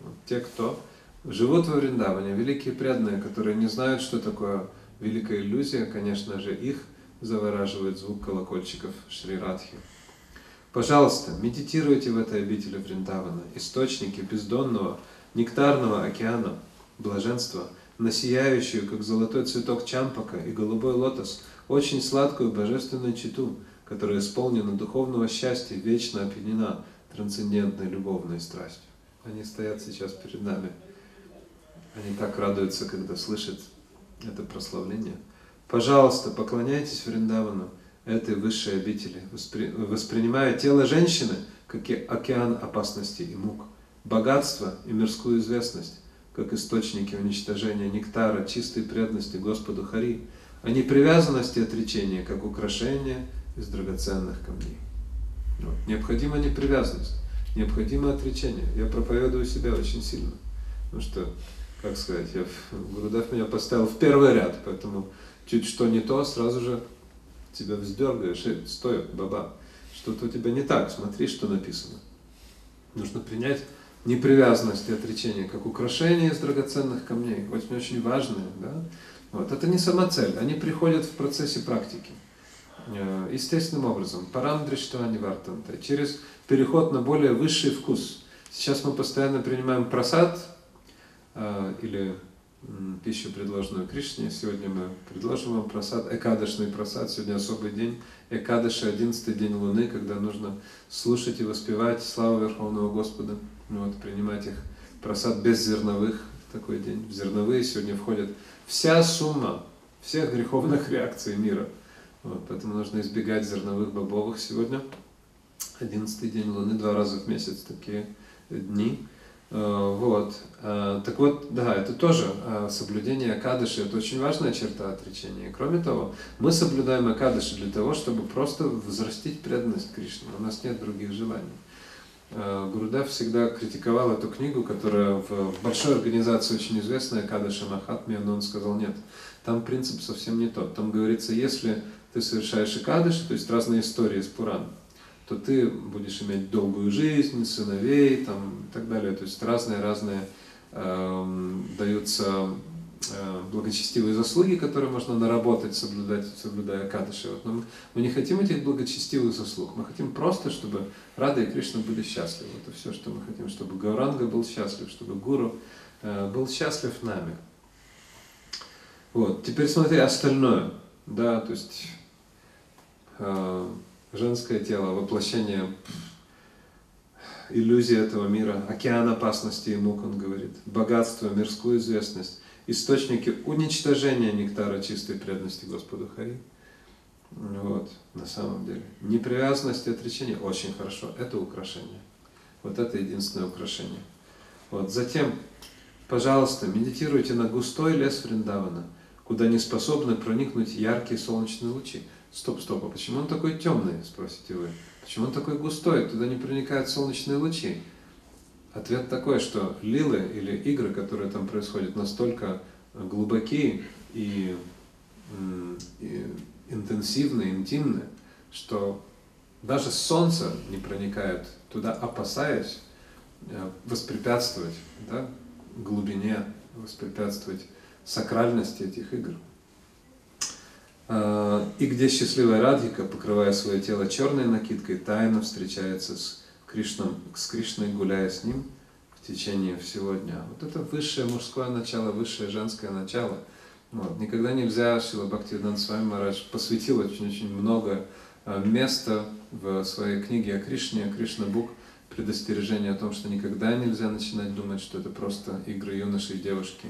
Вот те, кто живут во Вриндаване, великие преданные, которые не знают, что такое великая иллюзия, конечно же, их завораживает звук колокольчиков Шри Радхи. Пожалуйста, медитируйте в этой обители Вриндавана, источнике бездонного, нектарного океана, блаженства, на сияющую, как золотой цветок чампака и голубой лотос, очень сладкую божественную читу, которая исполнена духовного счастья, вечно опьянена трансцендентной любовной страстью. Они стоят сейчас перед нами. Они так радуются, когда слышат это прославление. Пожалуйста, поклоняйтесь Вриндавану, этой высшей обители, воспри... воспринимая тело женщины как океан опасности и мук, богатство и мирскую известность, как источники уничтожения нектара, чистой преданности Господу Хари, а не привязанности и отречения, как украшение из драгоценных камней. Вот. Необходима непривязанность, необходимо отречение. Я проповедую себя очень сильно. Потому что, как сказать, я, Гурудев меня поставил в первый ряд, поэтому чуть что не то, сразу же тебя вздергаешь, и стой, баба, что-то у тебя не так, смотри, что написано. Нужно принять непривязанность и отречение как украшение из драгоценных камней, очень-очень важные, да? Вот. Это не самоцель, они приходят в процессе практики. Э, естественным образом, парамдриштвани вартанта, через переход на более высший вкус. Сейчас мы постоянно принимаем просад, э, или пищу, предложенную Кришне. Сегодня мы предложим вам просад, экадышный просад. Сегодня особый день, экадыши, одиннадцатый день Луны, когда нужно слушать и воспевать славу Верховного Господа. Вот, принимать их просад без зерновых, такой день. В зерновые сегодня входят вся сумма всех греховных реакций мира. Вот, поэтому нужно избегать зерновых бобовых сегодня. Одиннадцатый день Луны, два раза в месяц такие дни. Э, вот. Э, так вот, да, это тоже э, соблюдение Акадыши, это очень важная черта отречения. Кроме того, мы соблюдаем Акадыши для того, чтобы просто взрастить преданность Кришне. У нас нет других желаний. Гурудев всегда критиковал эту книгу, которая в большой организации очень известная, Кадаша Махатми, но он сказал, нет, там принцип совсем не тот. Там говорится, если ты совершаешь Икадыши, то есть разные истории из Пурана, то ты будешь иметь долгую жизнь, сыновей там, и так далее. То есть разные-разные э, даются э, благочестивые заслуги, которые можно наработать, соблюдать, соблюдая кадыши. Вот, но мы, мы не хотим этих благочестивых заслуг, мы хотим просто, чтобы Рада и Кришна были счастливы. Это все, что мы хотим, чтобы Гауранга был счастлив, чтобы Гуру э, был счастлив нами. Вот. Теперь смотри остальное. Да, то есть э, женское тело, воплощение иллюзии этого мира, океан опасности и мук, он говорит, богатство, мирскую известность, источники уничтожения нектара чистой преданности Господу Хари. Вот, на самом деле. Непривязанность и отречение очень хорошо. Это украшение. Вот это единственное украшение. Вот. Затем, пожалуйста, медитируйте на густой лес Вриндавана, куда не способны проникнуть яркие солнечные лучи. Стоп, стоп, а почему он такой темный, спросите вы? Почему он такой густой, туда не проникают солнечные лучи? Ответ такой, что лилы или игры, которые там происходят, настолько глубокие и, и интенсивные, интимные, что даже солнце не проникает туда, опасаясь э, воспрепятствовать да, глубине, воспрепятствовать сакральности этих игр. А, и где счастливая Радхика, покрывая свое тело черной накидкой, тайно встречается с Кришном, с Кришной, гуляя с ним в течение всего дня. Вот это высшее мужское начало, высшее женское начало. Вот. Никогда нельзя, Шила Бхактивидан с вами Марадж посвятил очень-очень много а, места в своей книге о Кришне, о Кришна Бук, предостережение о том, что никогда нельзя начинать думать, что это просто игры юноши и девушки.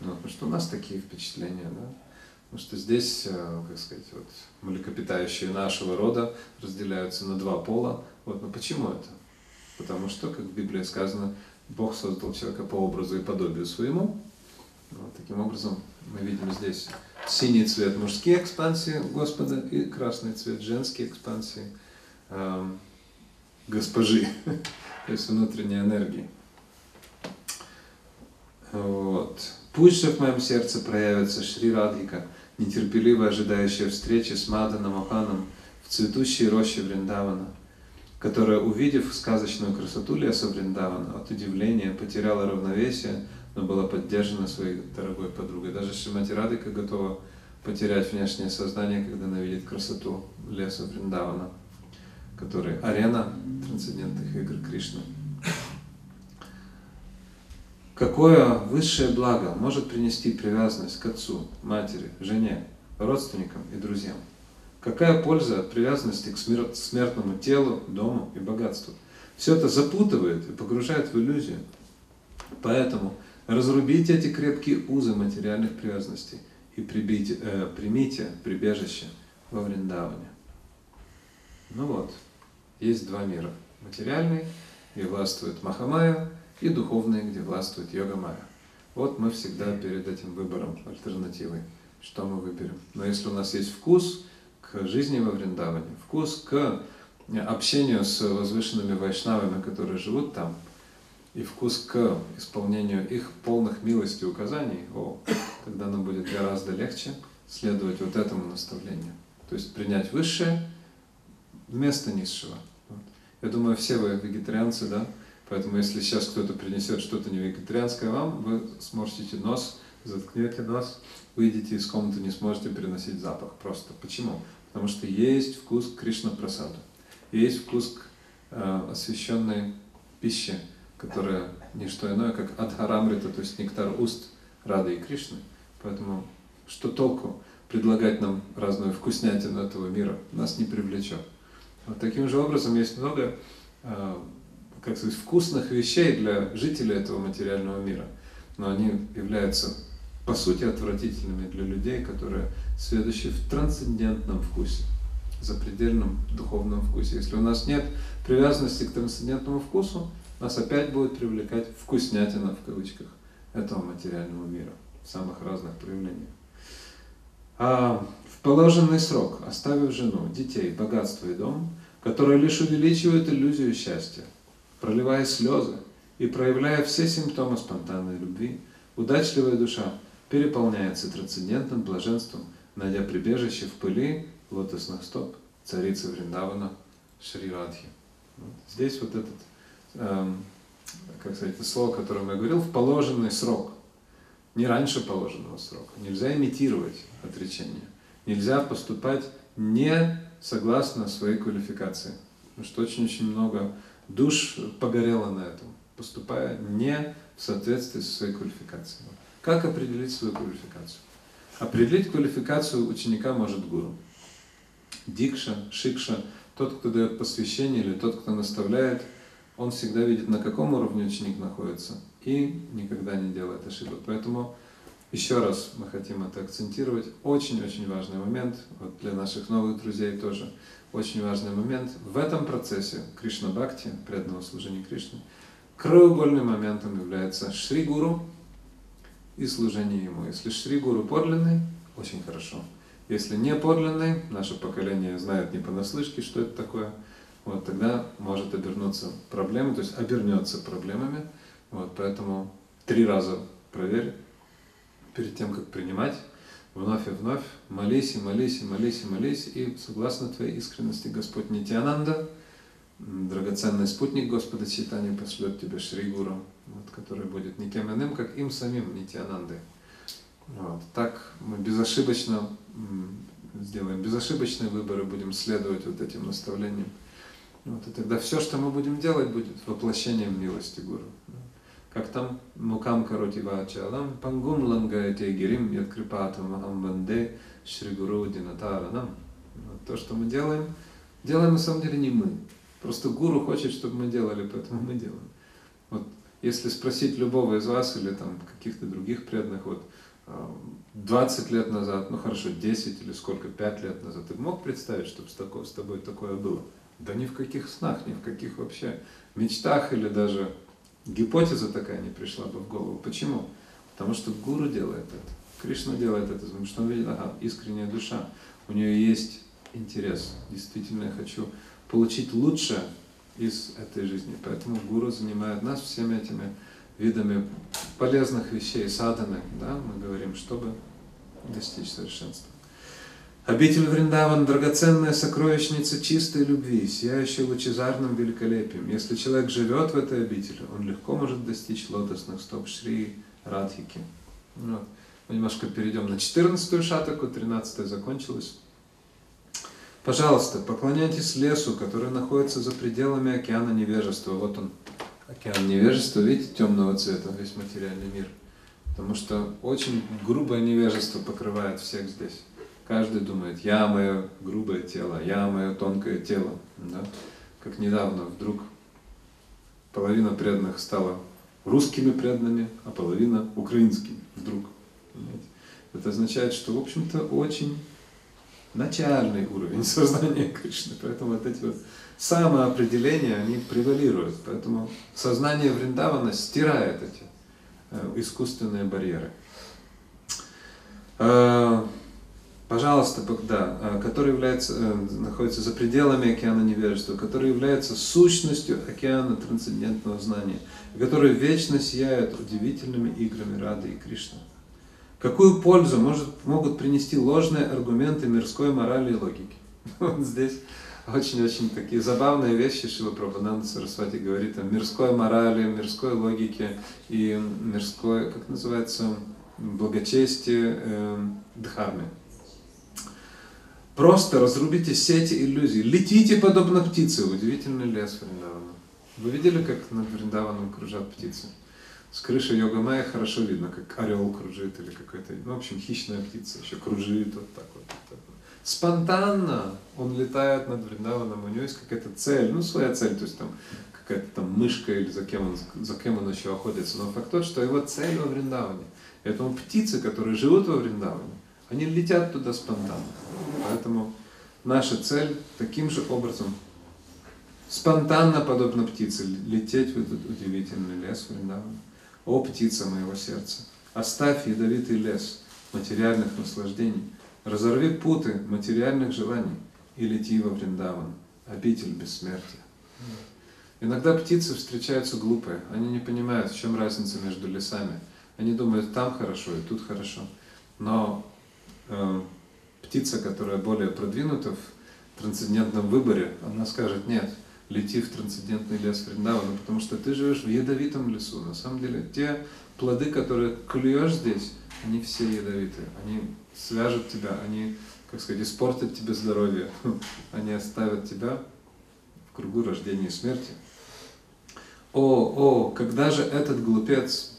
Ну, потому что у нас такие впечатления, да? Потому что здесь, э, как сказать, вот, млекопитающие нашего рода разделяются на два пола. Вот, но почему это? Потому что, как в Библии сказано, Бог создал человека по образу и подобию своему. Вот, таким образом, мы видим здесь синий цвет мужские экспансии Господа и красный цвет женские экспансии э, госпожи, то есть внутренней энергии. Вот. Пусть же в моем сердце проявится Шри Радхика, нетерпеливо ожидающая встречи с Маданом Моханом в цветущей роще Вриндавана, которая, увидев сказочную красоту леса Вриндавана, от удивления потеряла равновесие, но была поддержана своей дорогой подругой. Даже Шримати Радика готова потерять внешнее сознание, когда она видит красоту леса Вриндавана, который арена трансцендентных игр Кришны. Какое высшее благо может принести привязанность к отцу, матери, жене, родственникам и друзьям? Какая польза от привязанности к смертному телу, дому и богатству? Все это запутывает и погружает в иллюзию. Поэтому разрубите эти крепкие узы материальных привязанностей и прибейте, э, примите прибежище во Вриндаване. Ну вот, есть два мира. Материальный, и властвует Махамая – и духовные, где властвует йога майя. Вот мы всегда перед этим выбором альтернативой, что мы выберем. Но если у нас есть вкус к жизни во Вриндаване, вкус к общению с возвышенными вайшнавами, которые живут там, и вкус к исполнению их полных милости указаний, о, тогда нам будет гораздо легче следовать вот этому наставлению. То есть принять высшее вместо низшего. Вот. Я думаю, все вы вегетарианцы, да? Поэтому если сейчас кто-то принесет что-то не вегетарианское вам, вы сморщите нос, заткнете нос, выйдете из комнаты, не сможете переносить запах. Просто. Почему? Потому что есть вкус Кришна Прасаду. Есть вкус к э, освященной пище, которая не что иное, как Адхарамрита, то есть нектар уст Рады и Кришны. Поэтому что толку предлагать нам разную вкуснятину этого мира? Нас не привлечет. Вот таким же образом есть много э, как сказать, вкусных вещей для жителей этого материального мира. Но они являются, по сути, отвратительными для людей, которые следующие в трансцендентном вкусе, запредельном духовном вкусе. Если у нас нет привязанности к трансцендентному вкусу, нас опять будет привлекать вкуснятина в кавычках этого материального мира в самых разных проявлениях. А в положенный срок, оставив жену, детей, богатство и дом, которые лишь увеличивают иллюзию счастья, проливая слезы и проявляя все симптомы спонтанной любви, удачливая душа переполняется трансцендентным блаженством, найдя прибежище в пыли лотосных стоп царицы Вриндавана Шри Радхи. Вот. Здесь вот этот, эм, как сказать, это слово, которое я говорил, в положенный срок, не раньше положенного срока. Нельзя имитировать отречение. Нельзя поступать не согласно своей квалификации. Потому что очень-очень много душ погорела на этом, поступая не в соответствии со своей квалификацией. Как определить свою квалификацию? Определить квалификацию ученика может гуру. Дикша, шикша, тот, кто дает посвящение или тот, кто наставляет, он всегда видит, на каком уровне ученик находится и никогда не делает ошибок. Поэтому еще раз мы хотим это акцентировать. Очень-очень важный момент вот для наших новых друзей тоже – очень важный момент. В этом процессе Кришна Бхакти, преданного служения Кришне, краеугольным моментом является Шри Гуру и служение ему. Если Шри Гуру подлинный, очень хорошо. Если не подлинный, наше поколение знает не понаслышке, что это такое, вот тогда может обернуться проблемой, то есть обернется проблемами. Вот, поэтому три раза проверь перед тем, как принимать вновь и вновь, молись и молись и молись и молись, и согласно твоей искренности Господь Нитянанда, драгоценный спутник Господа Читания пошлет тебе Шри Гуру, вот, который будет никем иным, как им самим Нитянандой. Вот. Так мы безошибочно сделаем безошибочный выбор и будем следовать вот этим наставлениям. Вот, и тогда все, что мы будем делать, будет воплощением милости Гуру как там мукам кароти вачалам, пангум лангайте гирим яткрипатам ахам банде шри гуру динатаранам. То, что мы делаем, делаем на самом деле не мы. Просто гуру хочет, чтобы мы делали, поэтому мы делаем. Вот если спросить любого из вас или там каких-то других преданных, вот 20 лет назад, ну хорошо, 10 или сколько, 5 лет назад, ты мог представить, чтобы с, такой, с тобой такое было? Да ни в каких снах, ни в каких вообще мечтах или даже гипотеза такая не пришла бы в голову. Почему? Потому что гуру делает это. Кришна делает это, потому что он видит, ага, искренняя душа, у нее есть интерес. Действительно, я хочу получить лучшее из этой жизни. Поэтому гуру занимает нас всеми этими видами полезных вещей, саданы, да, мы говорим, чтобы достичь совершенства. Обитель Вриндаван – драгоценная сокровищница чистой любви, сияющая лучезарным великолепием. Если человек живет в этой обители, он легко может достичь лотосных стоп Шри Радхики. Вот. Мы немножко перейдем на 14-ю шатаку, 13-я закончилась. Пожалуйста, поклоняйтесь лесу, который находится за пределами океана невежества. Вот он, океан невежества, видите, темного цвета, весь материальный мир. Потому что очень грубое невежество покрывает всех здесь. Каждый думает, я мое грубое тело, я мое тонкое тело. Да? Как недавно вдруг половина преданных стала русскими преданными, а половина украинскими вдруг. Понимаете? Это означает, что, в общем-то, очень начальный уровень сознания Кришны. Поэтому вот эти вот самоопределения, они превалируют. Поэтому сознание Вриндавана стирает эти э, искусственные барьеры. Э, Пожалуйста, да, а, который является, э, находится за пределами океана невежества, который является сущностью океана трансцендентного знания, который вечно сияет удивительными играми Рады и Кришны. Какую пользу может, могут принести ложные аргументы мирской морали и логики? Вот здесь очень-очень такие забавные вещи Шила Прабхананда Сарасвати говорит о мирской морали, мирской логике и мирской, как называется, благочестие э, дхарме. Просто разрубите сети иллюзий, летите подобно птице, удивительный лес Вриндавана. Вы видели, как над Вриндаваном кружат птицы? С крыши йога хорошо видно, как орел кружит или какой-то, ну, в общем, хищная птица еще кружит вот так вот. Вот так вот спонтанно он летает над Вриндаваном, у него есть какая-то цель, ну своя цель, то есть там какая-то там мышка или за кем он, за кем он еще охотится. Но факт тот, что его цель во Вриндаване. Поэтому птицы, которые живут во Вриндаване, они летят туда спонтанно. Поэтому наша цель таким же образом спонтанно, подобно птице, лететь в этот удивительный лес Вриндавана. О, птица моего сердца, оставь ядовитый лес материальных наслаждений, Разорви путы материальных желаний и лети во Вриндаван, обитель бессмертия. Иногда птицы встречаются глупые, они не понимают, в чем разница между лесами. Они думают, там хорошо и тут хорошо. Но птица, которая более продвинута в трансцендентном выборе, она скажет, нет, лети в трансцендентный лес Вриндавана, потому что ты живешь в ядовитом лесу. На самом деле, те плоды, которые клюешь здесь, они все ядовитые. Они свяжут тебя, они, как сказать, испортят тебе здоровье, они оставят тебя в кругу рождения и смерти. О, о, когда же этот глупец,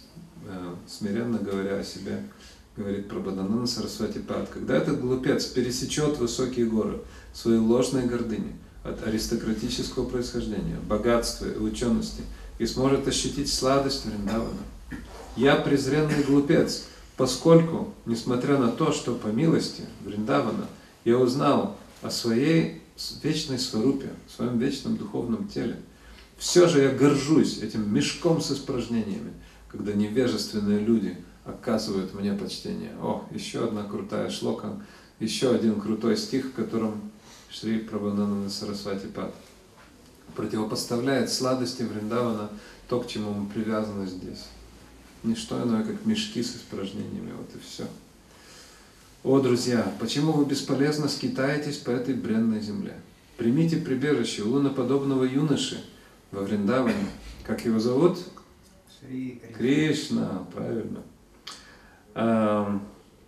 э, смиренно говоря о себе, говорит про Баданана Сарасвати Пад, когда этот глупец пересечет высокие горы своей ложной гордыни от аристократического происхождения, богатства и учености и сможет ощутить сладость Вриндавана. Я презренный глупец, Поскольку, несмотря на то, что по милости Вриндавана я узнал о своей вечной сварупе, своем вечном духовном теле, все же я горжусь этим мешком с испражнениями, когда невежественные люди оказывают мне почтение. О, еще одна крутая шлока, еще один крутой стих, в котором Шри Прабхананда Сарасвати Пад противопоставляет сладости Вриндавана то, к чему мы привязаны здесь не что иное, как мешки с испражнениями, вот и все. О, друзья, почему вы бесполезно скитаетесь по этой бренной земле? Примите прибежище у луноподобного юноши во Вриндаване. Как его зовут? Шри Кришна, правильно. А,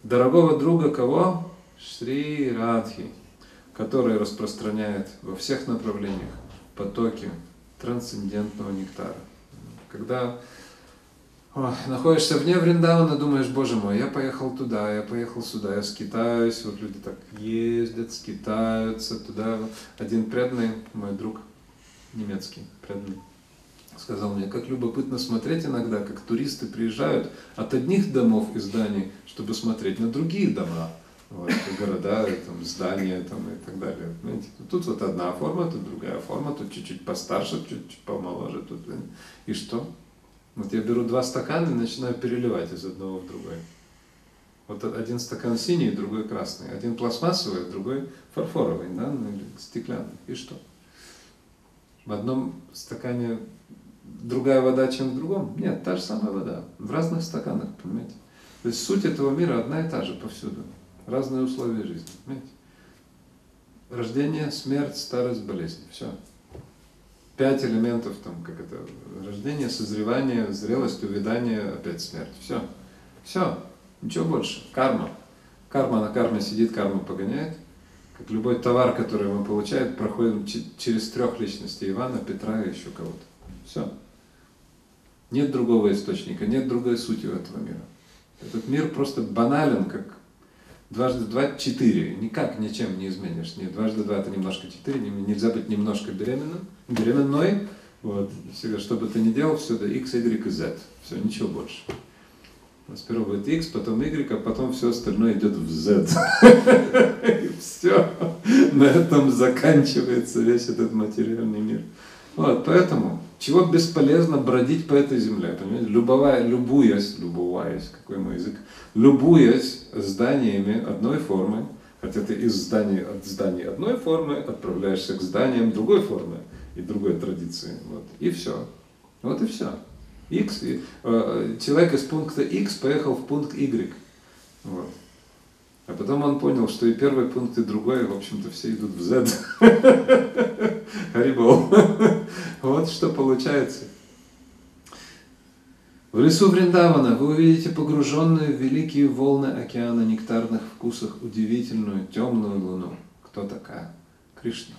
дорогого друга кого? Шри Радхи, который распространяет во всех направлениях потоки трансцендентного нектара. Когда Ой, находишься вне Вриндавана, думаешь, боже мой, я поехал туда, я поехал сюда, я скитаюсь, вот люди так ездят, скитаются туда. Один преданный, мой друг немецкий, преданный, сказал мне, как любопытно смотреть иногда, как туристы приезжают от одних домов и зданий, чтобы смотреть на другие дома, вот, города, там, здания там, и так далее. Знаете, тут вот одна форма, тут другая форма, тут чуть-чуть постарше, чуть-чуть помоложе, тут и что? Вот я беру два стакана и начинаю переливать из одного в другой. Вот один стакан синий, другой красный. Один пластмассовый, другой фарфоровый, да, ну, или стеклянный. И что? В одном стакане другая вода, чем в другом? Нет, та же самая вода. В разных стаканах, понимаете? То есть суть этого мира одна и та же повсюду. Разные условия жизни, понимаете? Рождение, смерть, старость, болезнь. Все пять элементов, там, как это, рождение, созревание, зрелость, увядание, опять смерть. Все. Все. Ничего больше. Карма. Карма на карме сидит, карма погоняет. Как любой товар, который мы получаем, проходим через трех личностей. Ивана, Петра и еще кого-то. Все. Нет другого источника, нет другой сути у этого мира. Этот мир просто банален, как Дважды два – четыре. Никак ничем не изменишь. Не, дважды два – это немножко четыре. Нельзя быть немножко беременным, беременной. Вот. Всегда, что бы ты ни делал, все это x, y и z. Все, ничего больше. Сперва будет x, потом y, а потом все остальное идет в z. И все. На этом заканчивается весь этот материальный мир. Вот, поэтому, чего бесполезно бродить по этой земле, понимаете? Любовая, любуясь, любоваясь, какой мой язык, любуясь зданиями одной формы, Хотя ты из зданий, от зданий одной формы отправляешься к зданиям другой формы и другой традиции. Вот. И все. Вот и все. X, и, э, человек из пункта X поехал в пункт Y. Вот. А потом он понял, что и первый пункт, и другой, в общем-то, все идут в Z. Харибол. Вот что получается. В лесу Вриндавана вы увидите погруженную в великие волны океана нектарных вкусах удивительную темную луну. Кто такая? Кришна.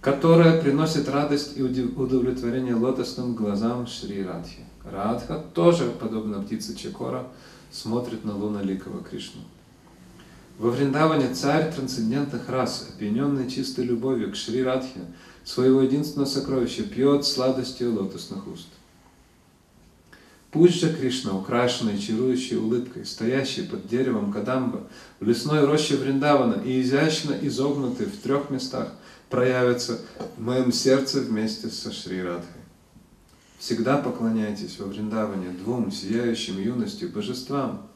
Которая приносит радость и удовлетворение лотосным глазам Шри Радхи. Радха тоже, подобно птице Чекора, смотрит на луналикого Кришну. Во Вриндаване царь трансцендентных рас, опьяненный чистой любовью к Шри Радхе, своего единственного сокровища пьет сладостью лотосных уст. Пусть же Кришна, украшенный чарующей улыбкой, стоящий под деревом Кадамба, в лесной роще Вриндавана и изящно изогнутый в трех местах, проявится в моем сердце вместе со Шри Радхой. Всегда поклоняйтесь во Вриндаване двум сияющим юностью божествам,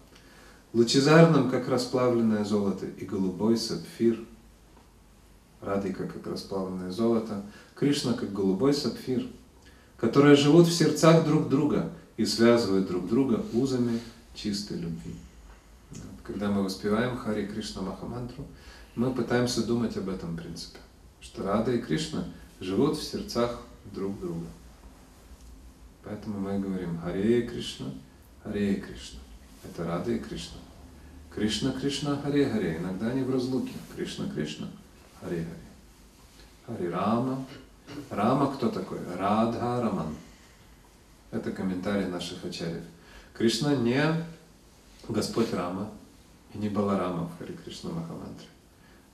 лучезарным, как расплавленное золото, и голубой сапфир. Радика, как расплавленное золото, Кришна, как голубой сапфир, которые живут в сердцах друг друга и связывают друг друга узами чистой любви. Когда мы воспеваем Хари Кришна Махамантру, мы пытаемся думать об этом принципе, что Рада и Кришна живут в сердцах друг друга. Поэтому мы говорим Харе Кришна, Харе Кришна. Это Рада и Кришна. Кришна, Кришна, Харе, Харе. Иногда они в разлуке. Кришна, Кришна, Харе, Харе. Харе Рама. Рама кто такой? Радха Раман. Это комментарий наших ачарьев. Кришна не Господь Рама и не Баларама в Харе Кришна Махамантре.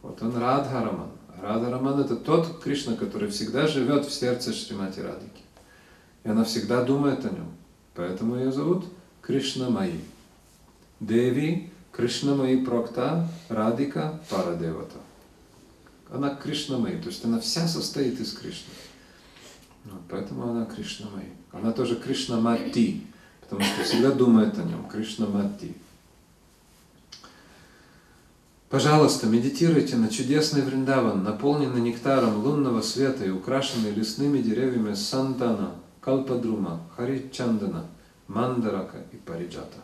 Вот он Радха Раман. Рада Раман это тот Кришна, который всегда живет в сердце Шримати Радики. И она всегда думает о нем. Поэтому ее зовут Кришна Майи. Деви Кришна Майи Прокта Радика Парадевата. Она Кришна Майи, то есть она вся состоит из Кришны. Вот, поэтому она Кришна Майи. Она тоже Кришна Мати, потому что всегда думает о нем. Кришна Мати. Пожалуйста, медитируйте на чудесный Вриндаван, наполненный нектаром лунного света и украшенный лесными деревьями Сантана, Калпадрума, Харичандана, Мандарака и Париджата.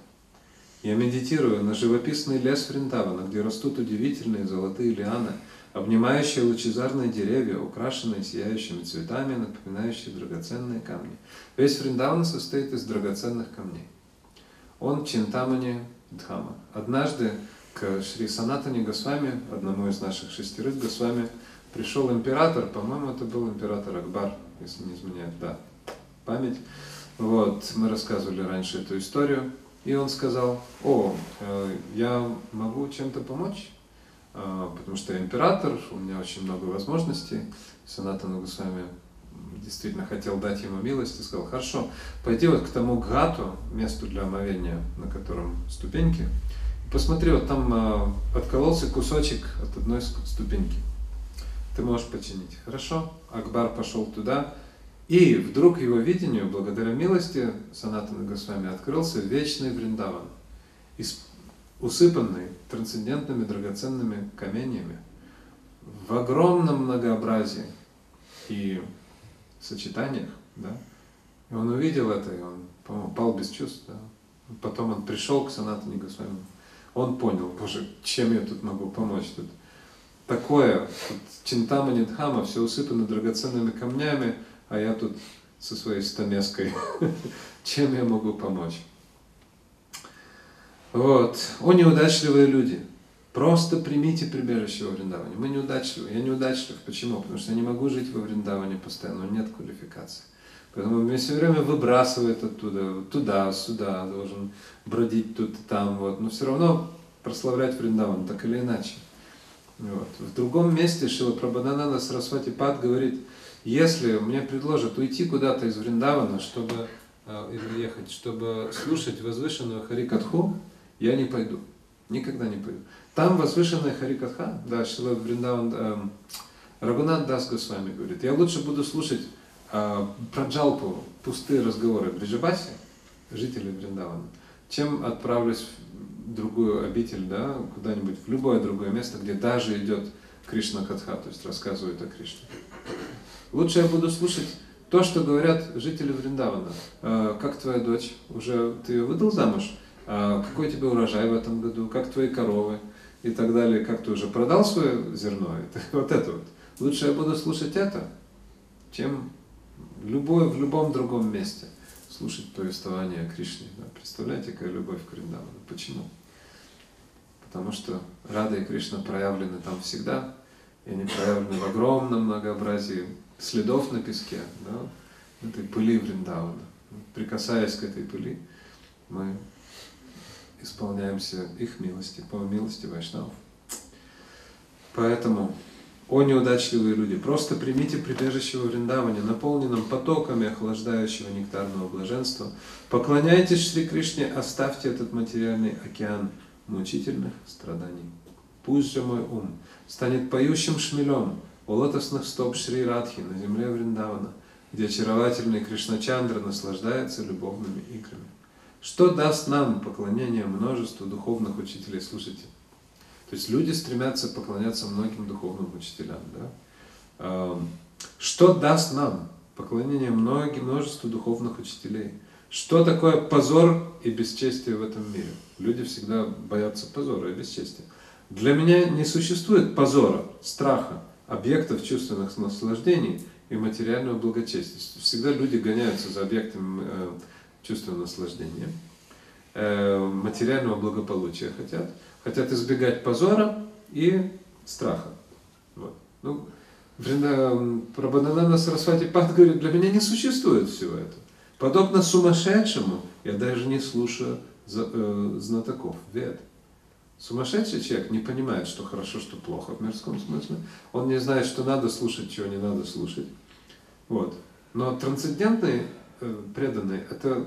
Я медитирую на живописный лес Вриндавана, где растут удивительные золотые лианы, обнимающие лучезарные деревья, украшенные сияющими цветами, напоминающие драгоценные камни. Весь Вриндаван состоит из драгоценных камней. Он Чинтамани Дхама. Однажды к Шри Санатане Госвами, одному из наших шестерых Госвами, пришел император, по-моему, это был император Акбар, если не изменяет, да, память. Вот, мы рассказывали раньше эту историю. И он сказал, о, э, я могу чем-то помочь, э, потому что я император, у меня очень много возможностей. Санатана Госвами действительно хотел дать ему милость и сказал, хорошо, пойди вот к тому гату, месту для омовения, на котором ступеньки, и посмотри, вот там э, откололся кусочек от одной ступеньки. Ты можешь починить. Хорошо? Акбар пошел туда, и вдруг его видению, благодаря милости Санатана Госвами, открылся вечный Вриндаван, усыпанный трансцендентными драгоценными каменьями, в огромном многообразии и сочетаниях, да. И он увидел это, и он, пал без чувств, да. Потом он пришел к Санатане Госвами, он понял, боже, чем я тут могу помочь тут. Такое, тут Чинтама Дхама, все усыпано драгоценными камнями, а я тут со своей стамеской. Чем я могу помочь? Вот. О, неудачливые люди. Просто примите прибежище во Вриндаване. Мы неудачливы. Я неудачлив. Почему? Потому что я не могу жить во Вриндаване постоянно. Нет квалификации. Поэтому меня все время выбрасывает оттуда, туда, сюда, должен бродить тут и там. Вот. Но все равно прославлять Вриндаван, так или иначе. Вот. В другом месте Шила Прабхадананда Сарасвати Пад говорит, если мне предложат уйти куда-то из Вриндавана, чтобы э, или ехать, чтобы слушать возвышенную Харикатху, я не пойду. Никогда не пойду. Там возвышенная Харикатха, да, Шила Вриндаван, э, Рагунат Дас Госвами говорит, я лучше буду слушать э, про Джалпу, пустые разговоры Бриджабаси, жителей Вриндавана, чем отправлюсь другую обитель, да, куда-нибудь в любое другое место, где даже идет Кришна Катха, то есть рассказывает о Кришне. Лучше я буду слушать то, что говорят жители Вриндавана. «А, как твоя дочь? Уже ты ее выдал замуж? А какой тебе урожай в этом году? Как твои коровы? И так далее. Как ты уже продал свое зерно? Вот это вот. Лучше я буду слушать это, чем любое, в любом другом месте слушать повествование о Кришне. Да? Представляете, какая любовь к Вриндавану? Почему? Потому что Рада и Кришна проявлены там всегда, и они проявлены в огромном многообразии следов на песке, да, этой пыли Вриндавана. Прикасаясь к этой пыли, мы исполняемся их милости, по милости Вайшнавов. Поэтому, о неудачливые люди, просто примите прибежище во Вриндаване, наполненном потоками охлаждающего нектарного блаженства. Поклоняйтесь Шри Кришне, оставьте этот материальный океан мучительных страданий. Пусть же мой ум станет поющим шмелем, у лотосных стоп Шри Радхи на земле Вриндавана, где очаровательный Кришначандра наслаждается любовными играми. Что даст нам поклонение множеству духовных учителей? Слушайте, то есть люди стремятся поклоняться многим духовным учителям. Да? Что даст нам поклонение многим, множеству духовных учителей? Что такое позор и бесчестие в этом мире? Люди всегда боятся позора и бесчестия. Для меня не существует позора, страха, объектов чувственных наслаждений и материального благочестия. Всегда люди гоняются за объектами э, чувственного наслаждения, э, материального благополучия хотят, хотят избегать позора и страха. Вот. Ну, Прабхадананда Сарасвати Пад говорит, для меня не существует всего этого. Подобно сумасшедшему, я даже не слушаю э, знатоков, вед. Сумасшедший человек не понимает, что хорошо, что плохо в мирском смысле. Он не знает, что надо слушать, чего не надо слушать. Вот. Но трансцендентный э, преданный – это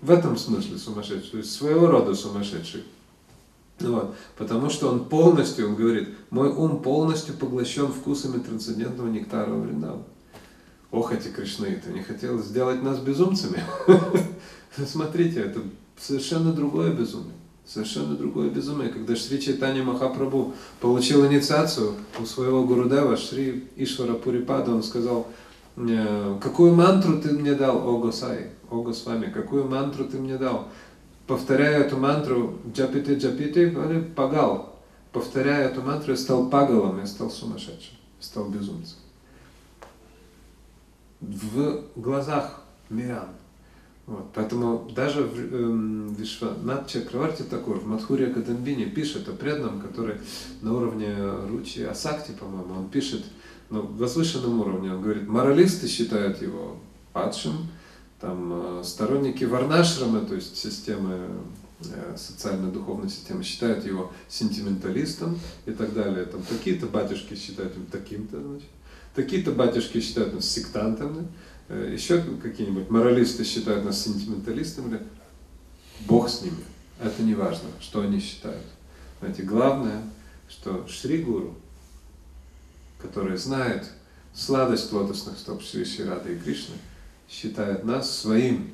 в этом смысле сумасшедший, то есть своего рода сумасшедший. Вот. Потому что он полностью, он говорит, мой ум полностью поглощен вкусами трансцендентного нектара Вриндава. Ох, эти Кришны, ты не хотел сделать нас безумцами? Смотрите, это совершенно другое безумие. Совершенно другое безумие. Когда Шри Чайтани Махапрабху получил инициацию у своего Гурудева, Шри Ишвара Пурипада, он сказал, «Э, какую мантру ты мне дал, о Госай, о Госвами, какую мантру ты мне дал? Повторяя эту мантру, джапите джапите, пагал. Повторяя эту мантру, я стал пагалом, я стал сумасшедшим, стал безумцем. В глазах мирян вот, поэтому даже в, э, Вишванат Чакраварти Такур в Мадхуре Кадамбине пишет о преданном, который на уровне Ручи Асакти, по-моему, он пишет на возвышенном уровне, он говорит, моралисты считают его падшим, там, э, сторонники Варнашрама, то есть системы, э, социально-духовной системы, считают его сентименталистом и так далее. Там какие-то батюшки считают его таким-то, значит, такие-то батюшки считают нас сектантами, еще какие-нибудь моралисты считают нас сентименталистами, Бог с ними. Это не важно, что они считают. Знаете, главное, что Шри Гуру, который знает сладость лотосных стоп Шри Ширады и Кришны, считает нас своим.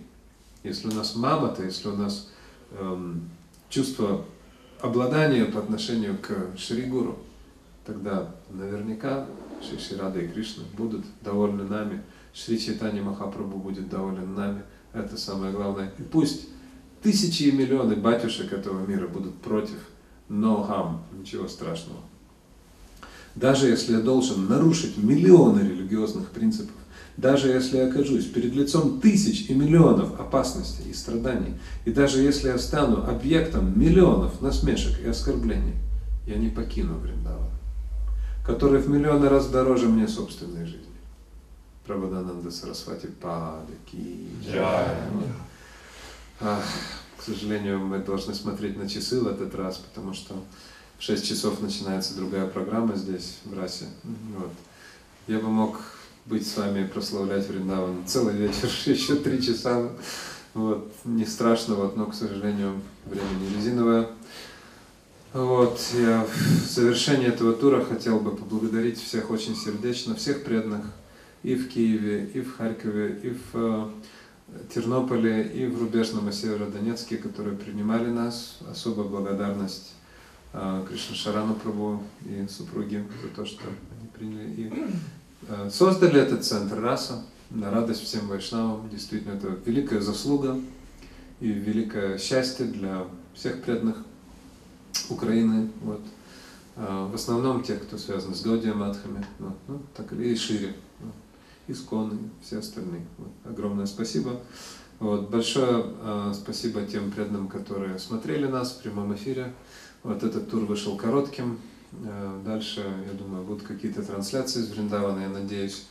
Если у нас мама-то, если у нас эм, чувство обладания по отношению к Шри Гуру, тогда наверняка Шри Ширада и Кришна будут довольны нами, Шри Чайтани Махапрабху будет доволен нами. Это самое главное. И пусть тысячи и миллионы батюшек этого мира будут против, но хам, ничего страшного. Даже если я должен нарушить миллионы религиозных принципов, даже если я окажусь перед лицом тысяч и миллионов опасностей и страданий, и даже если я стану объектом миллионов насмешек и оскорблений, я не покину Вриндаван, который в миллионы раз дороже мне собственной жизни. Прабхадананда Сарасвати Падаки. К сожалению, мы должны смотреть на часы в этот раз, потому что в 6 часов начинается другая программа здесь, в Расе. Вот. Я бы мог быть с вами прославлять Вриндаван целый вечер, еще три часа. Вот. Не страшно, вот, но, к сожалению, время не резиновое. Вот, я в завершении этого тура хотел бы поблагодарить всех очень сердечно, всех преданных, и в Киеве, и в Харькове, и в Тернополе и в рубежном Северодонецке, которые принимали нас. Особая благодарность э, Кришна Шарану Прабу и супруге за то, что они приняли и э, создали этот центр раса на радость всем вайшнавам. Действительно, это великая заслуга и великое счастье для всех преданных Украины. Вот. Э, в основном тех, кто связан с Гаудия Мадхами, вот, ну, так и шире. Искон все остальные. Вот. Огромное спасибо. Вот. Большое э, спасибо тем преданным, которые смотрели нас в прямом эфире. Вот этот тур вышел коротким. Э, дальше, я думаю, будут какие-то трансляции из Вриндавана, я надеюсь.